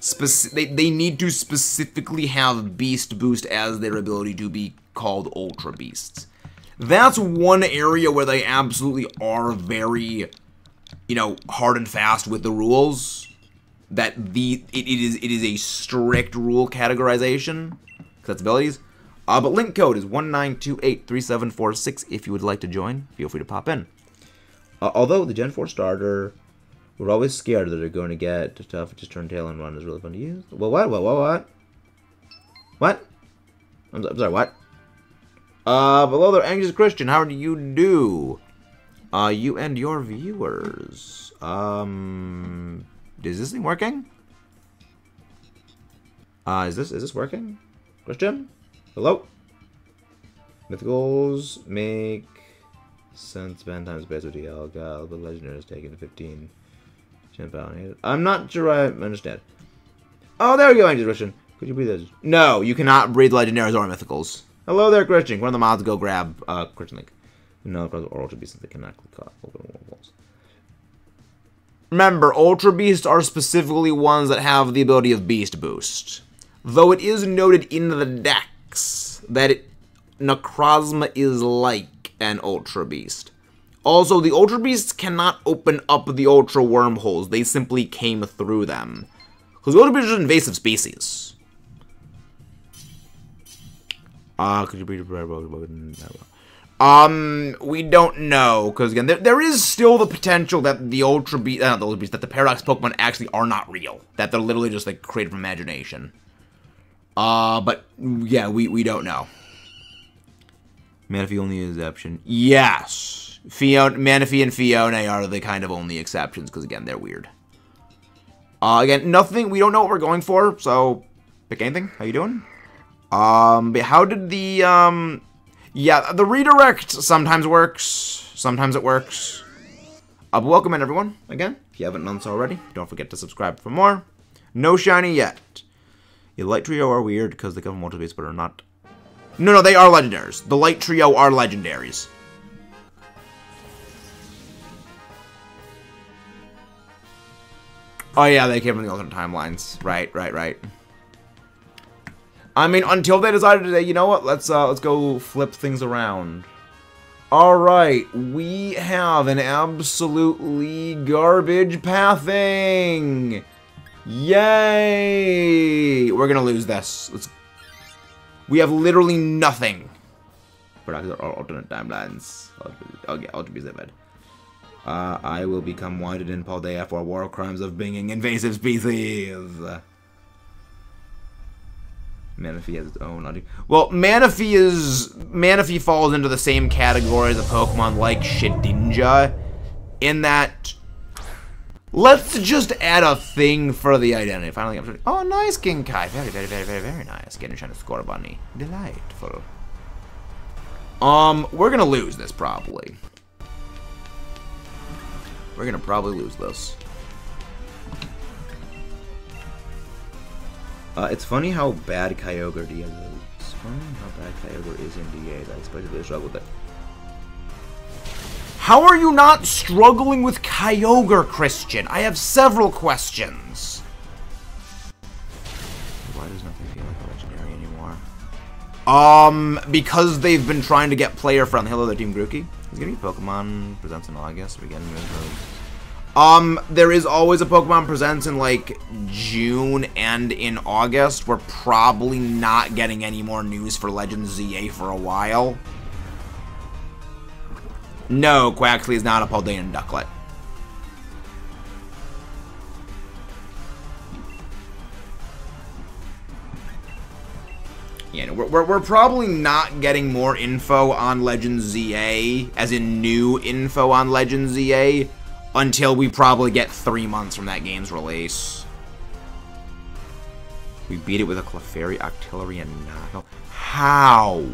Speci they, they need to specifically have Beast Boost as their ability to be called Ultra Beasts that's one area where they absolutely are very, you know, hard and fast with the rules. That the it, it is it is a strict rule categorization. That's abilities. Uh, but link code is 19283746 if you would like to join. Feel free to pop in. Uh, although the Gen 4 starter, we're always scared that they're going to get tough. Just turn tail and run is really fun to use. Well, what? What? What? What? What? I'm, I'm sorry, what? Uh, below there, Anxious Christian, how do you do? Uh, you and your viewers. Um, is this thing working? Uh, is this, is this working? Christian? Hello? Mythicals make sense. Van times base with DL. God, the legendary is taken to 15. I'm not sure I understand. Oh, there we go, Anxious Christian. Could you breathe this? No, you cannot breathe legendaries or mythicals. Hello there, Christian. One of the mods go grab uh, Christian Link. No, because Ultra Beasts they cannot click open walls. Remember, Ultra Beasts are specifically ones that have the ability of Beast Boost. Though it is noted in the dex that it, Necrozma is like an Ultra Beast. Also, the Ultra Beasts cannot open up the Ultra Wormholes. They simply came through them. Because the Ultra Beasts are invasive species. Ah, uh, could you breed a rare Pokemon? Um, we don't know because again, there, there is still the potential that the Ultra Beast, uh, the Ultra Beast, that the Paradox Pokemon actually are not real. That they're literally just like created from imagination. Uh, but yeah, we we don't know. Manaphy only exception. Yes, Fiona, Manaphy and Phione are the kind of only exceptions because again, they're weird. Uh, again, nothing. We don't know what we're going for, so pick anything. How you doing? Um, but how did the, um, yeah, the redirect sometimes works, sometimes it works. Uh, welcome in, everyone, again. If you haven't done so already, don't forget to subscribe for more. No shiny yet. The light trio are weird because they come from multiple but are not No, no, they are legendaries. The Light Trio are legendaries. Oh yeah, they came from the alternate timelines. Right, right, right. I mean, until they decided today, you know what? Let's uh, let's go flip things around. All right, we have an absolutely garbage pathing. Yay! We're gonna lose this. Let's. We have literally nothing. But our alternate timelines. Okay, I'll be vivid. Uh, I will become wanted in Paldea for war crimes of being invasive species. Manaphy has its own logic. Well, Manaphy is... Manaphy falls into the same category as a Pokemon like Shedinja, in that... Let's just add a thing for the identity. Finally, I'm Oh, nice, Genkai. Very, very, very, very, very nice. Getting trying to score a bunny. Delightful. Um, we're gonna lose this, probably. We're gonna probably lose this. Uh, it's funny how bad Kyogre is. It's funny how bad Kyogre is in DA. I expected to struggle with it. How are you not struggling with Kyogre, Christian? I have several questions. Why does nothing feel like a legendary anymore? Um, because they've been trying to get player friendly. Hello there, Team Grookey. He's gonna be Pokemon Presents in August. We're getting um, there is always a Pokemon Presents in, like, June and in August. We're probably not getting any more news for Legends ZA for a while. No, Quaxly is not a Paldean Ducklett. Yeah, we're, we're, we're, probably not getting more info on Legends ZA, as in new info on Legends ZA, until we probably get three months from that game's release. We beat it with a Clefairy, Octillery, and Nago. How?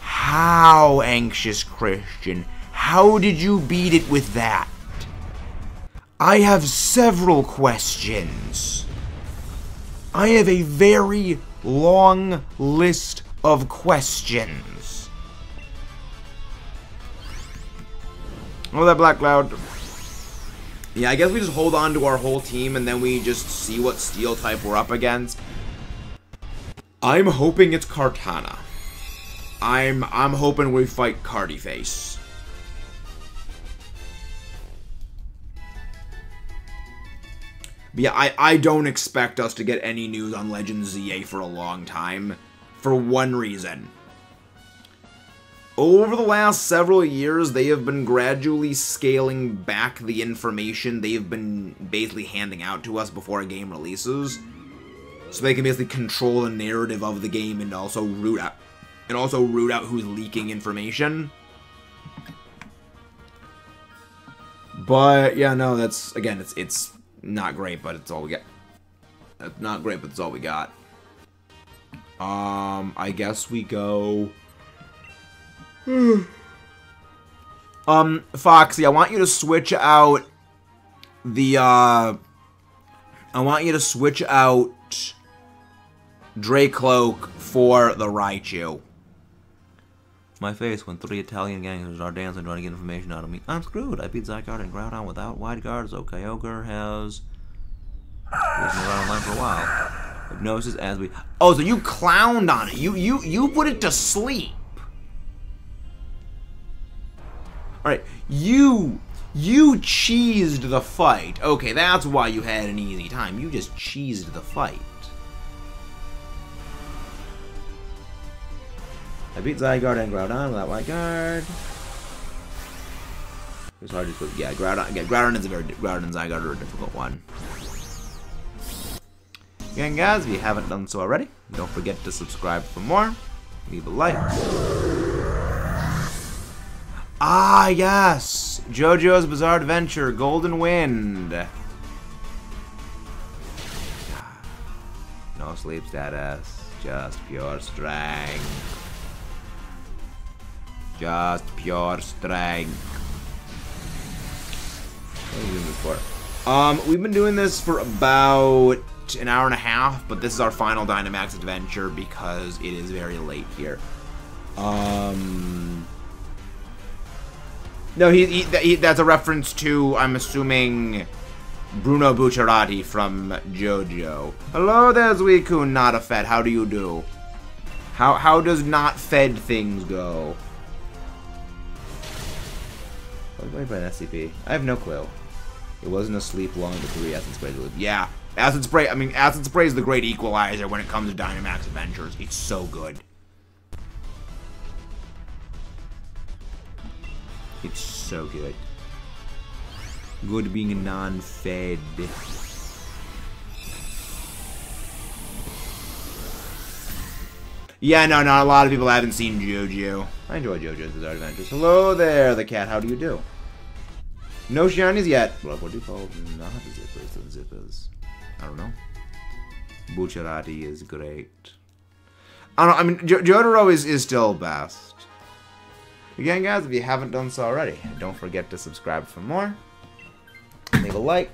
How, Anxious Christian? How did you beat it with that? I have several questions. I have a very long list of questions. Oh, that Black Cloud. Yeah, I guess we just hold on to our whole team and then we just see what steel type we're up against. I'm hoping it's Kartana. I'm I'm hoping we fight Cardiface. But yeah, I, I don't expect us to get any news on Legends ZA for a long time. For one reason. Over the last several years, they have been gradually scaling back the information they've been basically handing out to us before a game releases. So they can basically control the narrative of the game and also root out and also root out who's leaking information. But yeah, no, that's again, it's it's not great, but it's all we got. not great, but it's all we got. Um, I guess we go um, Foxy, I want you to switch out the, uh... I want you to switch out Dracloak for the Raichu. My face when three Italian gangsters are dancing trying to get information out of me. I'm screwed. I beat Zygarde and Groudon without wide guards. So Kyogre has been around online for a while. Hypnosis as we. Oh, so you clowned on it. You you you put it to sleep. Alright, you, you cheesed the fight. Okay, that's why you had an easy time. You just cheesed the fight. I beat Zygarde and Groudon without my guard. It's hard to put, yeah, Groudon, yeah, Groudon is a very, Groudon and Zygarde are a difficult one. Again, guys, if you haven't done so already, don't forget to subscribe for more. Leave a like. Ah, yes! JoJo's Bizarre Adventure, Golden Wind. No sleep status, just pure strength. Just pure strength. What we doing this for? Um, we've been doing this for about about an hour and a half, but this is our final Dynamax adventure because it is very late here. Um... No, he, he, he that's a reference to, I'm assuming, Bruno Bucciarati from JoJo. Hello there, Zuikun, not a fed. How do you do? How how does not fed things go? What was by an SCP? I have no clue. It wasn't asleep long to three acid spray. Yeah, acid spray. I mean, acid spray is the great equalizer when it comes to Dynamax Adventures. It's so good. It's so good. Good being non-fed. Yeah, no, not a lot of people haven't seen JoJo. I enjoy JoJo's Bizarre Adventures. Hello there, the cat. How do you do? No shinies yet. Well, what do you call not zippers? Zippers. I don't know. Bucciarati is great. I don't know. I mean, jo Jotaro is, is still best. Again, guys, if you haven't done so already, don't forget to subscribe for more. Leave a like.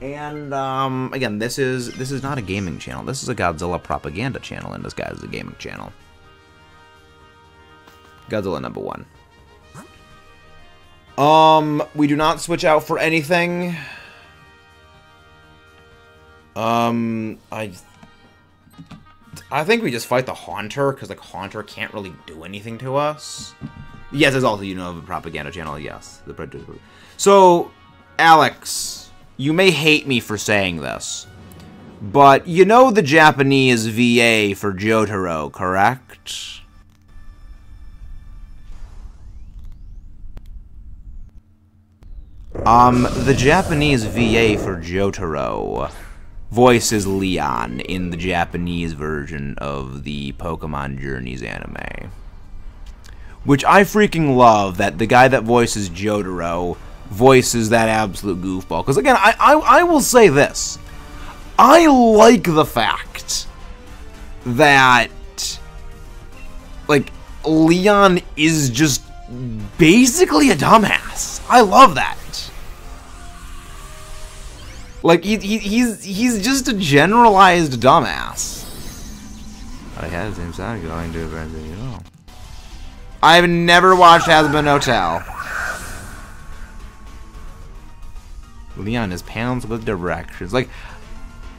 And um, again, this is this is not a gaming channel. This is a Godzilla propaganda channel, and this guy is a gaming channel. Godzilla number one. Um, we do not switch out for anything. Um, I I think we just fight the Haunter, because, like, Haunter can't really do anything to us. Yes, there's also, you know, of a propaganda channel, yes. The. So, Alex, you may hate me for saying this, but you know the Japanese VA for Jotaro, correct? Um, the Japanese VA for Jotaro voices Leon in the Japanese version of the Pokemon Journeys anime. Which I freaking love that the guy that voices Jotaro voices that absolute goofball. Because again, I, I, I will say this. I like the fact that, like, Leon is just basically a dumbass. I love that. Like he, he, he's he's just a generalized dumbass. I had the same sound going to Brandon, you know. I've never watched Hazbin Hotel. Leon is panels with directions. Like,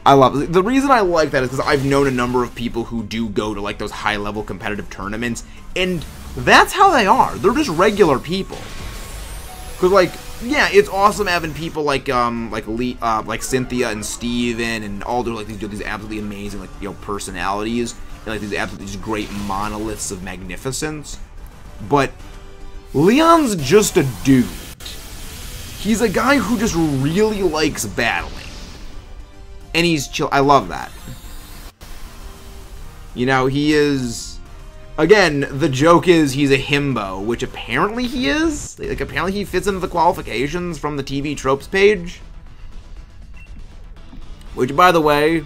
I love the reason I like that is because I've known a number of people who do go to like those high level competitive tournaments, and that's how they are. They're just regular people. Cause like yeah, it's awesome having people like um like Lee, uh, like Cynthia and Steven and all do like these these absolutely amazing like you know personalities and like these absolutely these great monoliths of magnificence. But Leon's just a dude. He's a guy who just really likes battling. And he's chill. I love that. You know, he is Again, the joke is he's a himbo, which apparently he is. Like, apparently he fits into the qualifications from the TV tropes page. Which, by the way,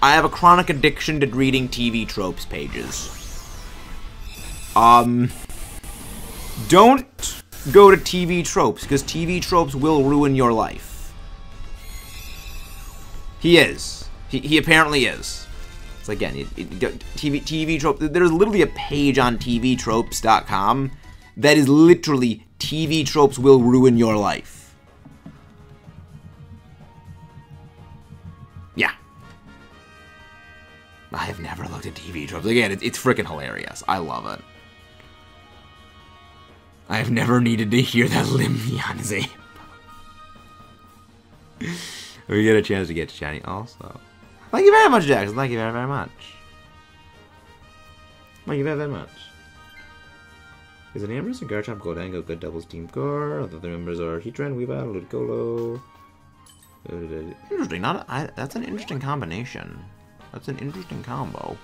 I have a chronic addiction to reading TV tropes pages. Um, don't go to TV tropes, because TV tropes will ruin your life. He is. He, he apparently is. So again, it, it, TV TV trope. There's literally a page on TVTropes.com that is literally TV tropes will ruin your life. Yeah. I have never looked at TV tropes. Again, it, it's freaking hilarious. I love it. I have never needed to hear that Limnion is a. we get a chance to get to Shiny also. Thank you very much, Jackson. Thank you very, very much. Thank you very, very much. Is it Ambrose and Garchomp Gholdengo good doubles team core? Other members are Heatran, Weavile, Ludicolo. Interesting. Not that's an interesting combination. That's an interesting combo.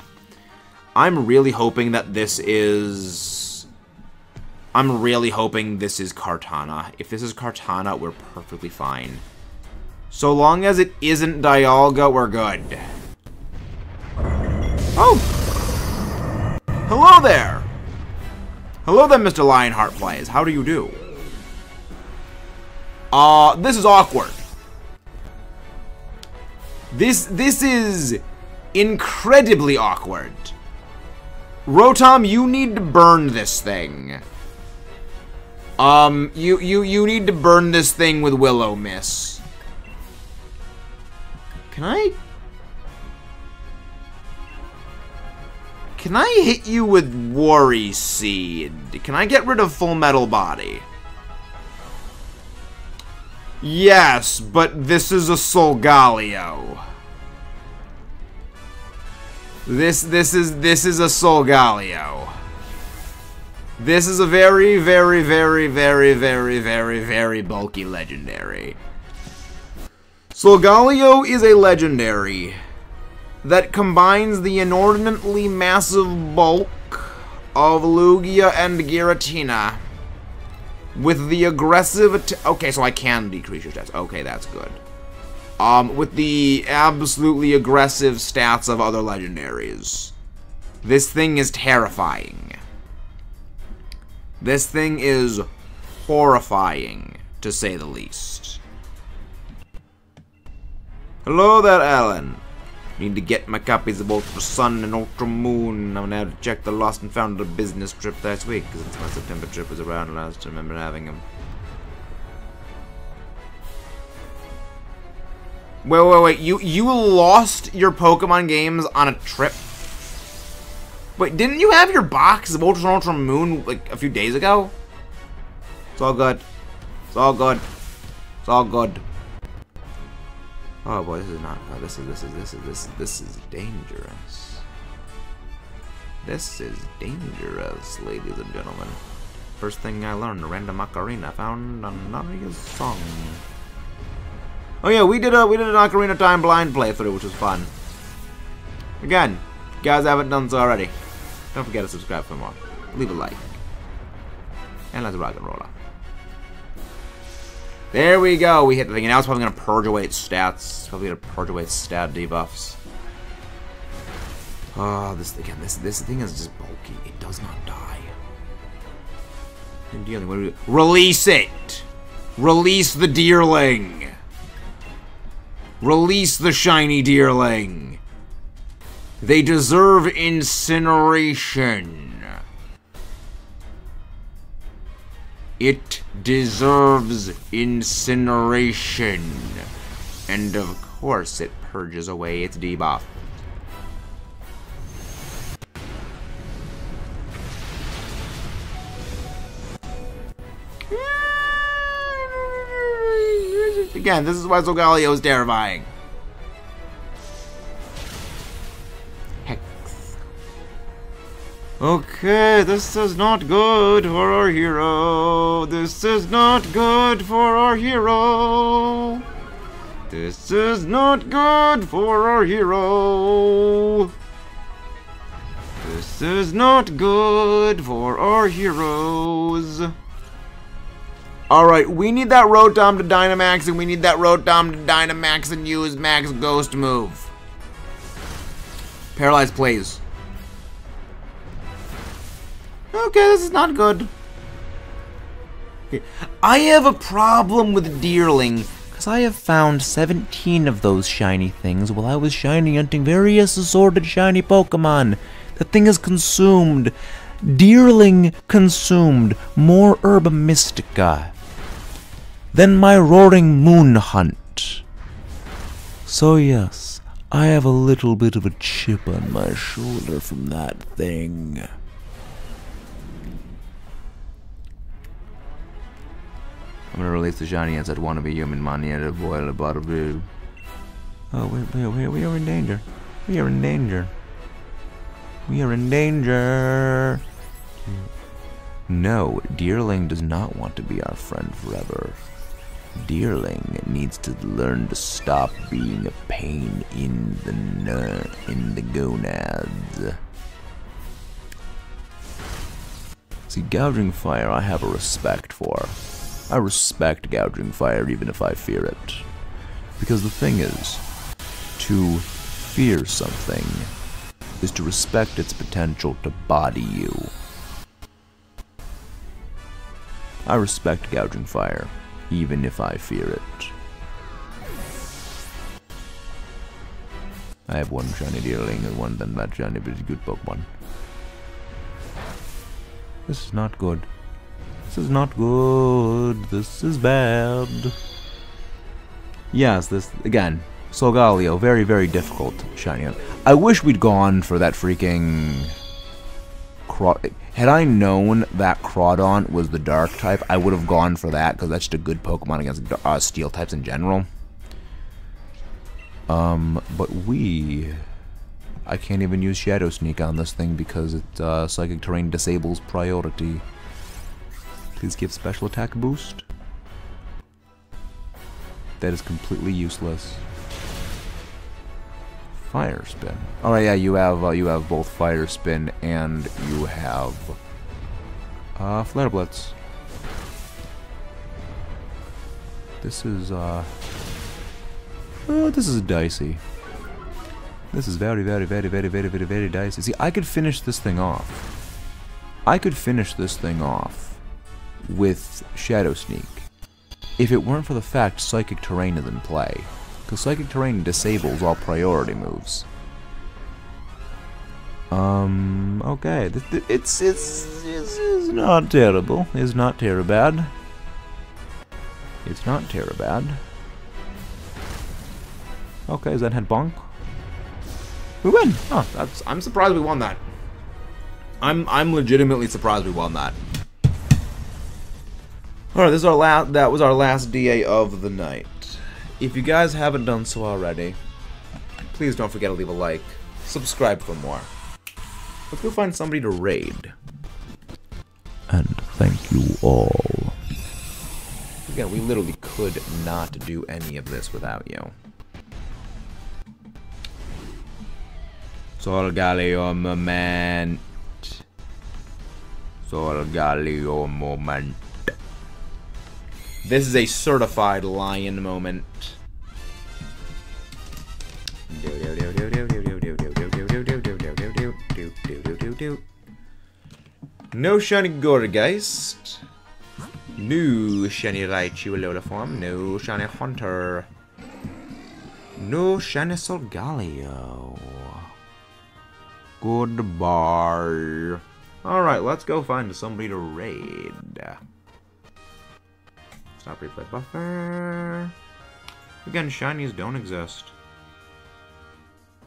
I'm really hoping that this is... I'm really hoping this is Kartana. If this is Kartana, we're perfectly fine. So long as it isn't Dialga, we're good. Oh! Hello there! Hello there, Mr. Lionheart Plays. How do you do? Uh, this is awkward. This this is incredibly awkward. Rotom, you need to burn this thing. Um, you you you need to burn this thing with Will-O-Wisp. Can I? Can I hit you with Worry Seed? Can I get rid of Full Metal Body? Yes, but this is a Solgaleo. This this is this is a Solgaleo. This is a very, very, very, very, very, very, very bulky legendary. Solgaleo is a legendary that combines the inordinately massive bulk of Lugia and Giratina with the aggressive. okay, so I can decrease your stats. Okay, that's good. Um, with the absolutely aggressive stats of other legendaries. This thing is terrifying. This thing is horrifying, to say the least. Hello there, Alan. Need to get my copies of Ultra Sun and Ultra Moon. I'm gonna have to check the lost and found on a business trip last week, since my September trip was around last. I remember having them. Wait, wait, wait. You you lost your Pokemon games on a trip? Wait, didn't you have your box of Ultra Ultra Moon like a few days ago? It's all good. It's all good. It's all good. Oh boy, this is not. Oh, this is this is this is this this is dangerous. This is dangerous, ladies and gentlemen. First thing I learned, random ocarina found on Saria's song. Oh yeah, we did a we did an Ocarina Time blind playthrough, which was fun. Again, guys haven't done so already, don't forget to subscribe for more. Leave a like. And let's rock and roll up. There we go. We hit the thing. And now it's probably going to purge away its stats. Probably going to purge away its stat debuffs. Oh, this again. This this thing is just bulky. It does not die. Dealing. What do we do? Release it. Release the deerling. Release the shiny deerling. They deserve incineration. It deserves incineration. And of course it purges away its debuff. Again, this is why Solgaleo is terrifying. Okay, this is not good for our hero. This is not good for our hero. This is not good for our hero. This is not good for our heroes. Alright, we need that Rotom to Dynamax, and we need that Rotom to Dynamax and use Max Ghost move. Paralyzed plays. Okay, this is not good. Okay. I have a problem with Deerling, because I have found 17 of those shiny things while I was shiny hunting various assorted shiny Pokemon. The thing is consumed. Deerling consumed more Herba Mystica than my roaring moon hunt. So yes, I have a little bit of a chip on my shoulder from that thing. I'm gonna release the shiny want to be human money and avoid a bottle of Oh wait, wait, wait, we are in danger. We are in danger. We are in danger. No, Deerling does not want to be our friend forever. Deerling needs to learn to stop being a pain in the in the gonads. See, gouging fire I have a respect for. I respect gouging fire even if I fear it. Because the thing is, to fear something is to respect its potential to body you. I respect gouging fire even if I fear it. I have one shiny deerling and one then bad shiny, but it's a good Pokemon. This is not good. This is not good. This is bad. Yes, this again. Solgaleo, very, very difficult shiny. I wish we'd gone for that freaking. Had I known that Crawdaunt was the dark type, I would have gone for that because that's just a good Pokemon against uh, steel types in general. Um, but we. I can't even use Shadow Sneak on this thing because it uh, Psychic Terrain disables priority. Please give special attack boost. That is completely useless. Fire spin. Oh yeah, you have uh, you have both fire spin and you have uh, flare blitz. This is uh, oh, this is dicey. This is very, very, very, very, very, very, very dicey. See, I could finish this thing off. I could finish this thing off with Shadow Sneak if it weren't for the fact Psychic Terrain is in play. Because Psychic Terrain disables all priority moves. Um, okay. It's, it's, it's, it's not terrible. It's not terrible bad. It's not terrible bad. Okay, is that head bonk? We win! Oh, that's, I'm surprised we won that. I'm I'm legitimately surprised we won that. Alright, this is our last that was our last DA of the night. If you guys haven't done so already, please don't forget to leave a like. Subscribe for more. Let's go find somebody to raid. And thank you all. Again, we literally could not do any of this without you. Solgaleo moment. Solgaleo moment. This is a certified lion moment. No shiny Gourgeist. No shiny Raichu Alola form. No shiny Haunter. No shiny Solgaleo. Goodbye. Alright, let's go find somebody to raid. Stop replay buffer. Again, shinies don't exist.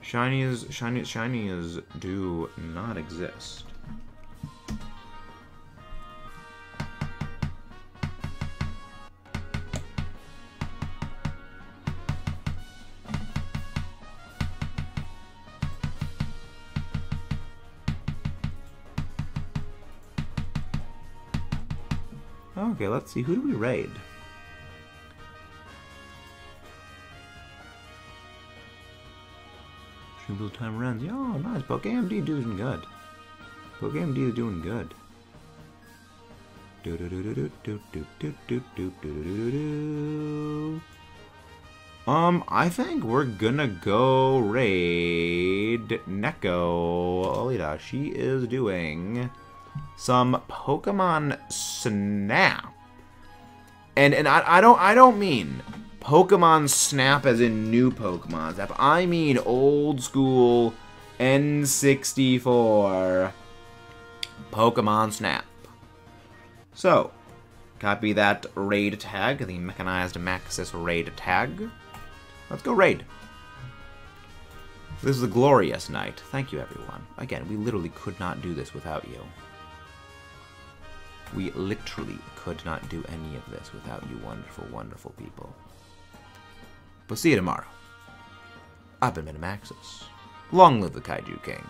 Shinies, shinies, shinies do not exist. Okay, let's see. Who do we raid? Triple time runs. Oh, nice. PokeMD doing good. PokeMD is doing good. Do do do do do do do do do do do do. Um, I think we're gonna go raid Neko Alita. She is doing some Pokemon Snap. And and I, I don't I don't mean Pokemon Snap as in new Pokemon Snap. I mean old school N64 Pokemon Snap. So, copy that raid tag, the mechanized Maxis raid tag. Let's go raid. This is a glorious night. Thank you, everyone. Again, we literally could not do this without you. We literally could not do any of this without you wonderful, wonderful people. But see you tomorrow. I've been Minimaxis. Long live the Kaiju King.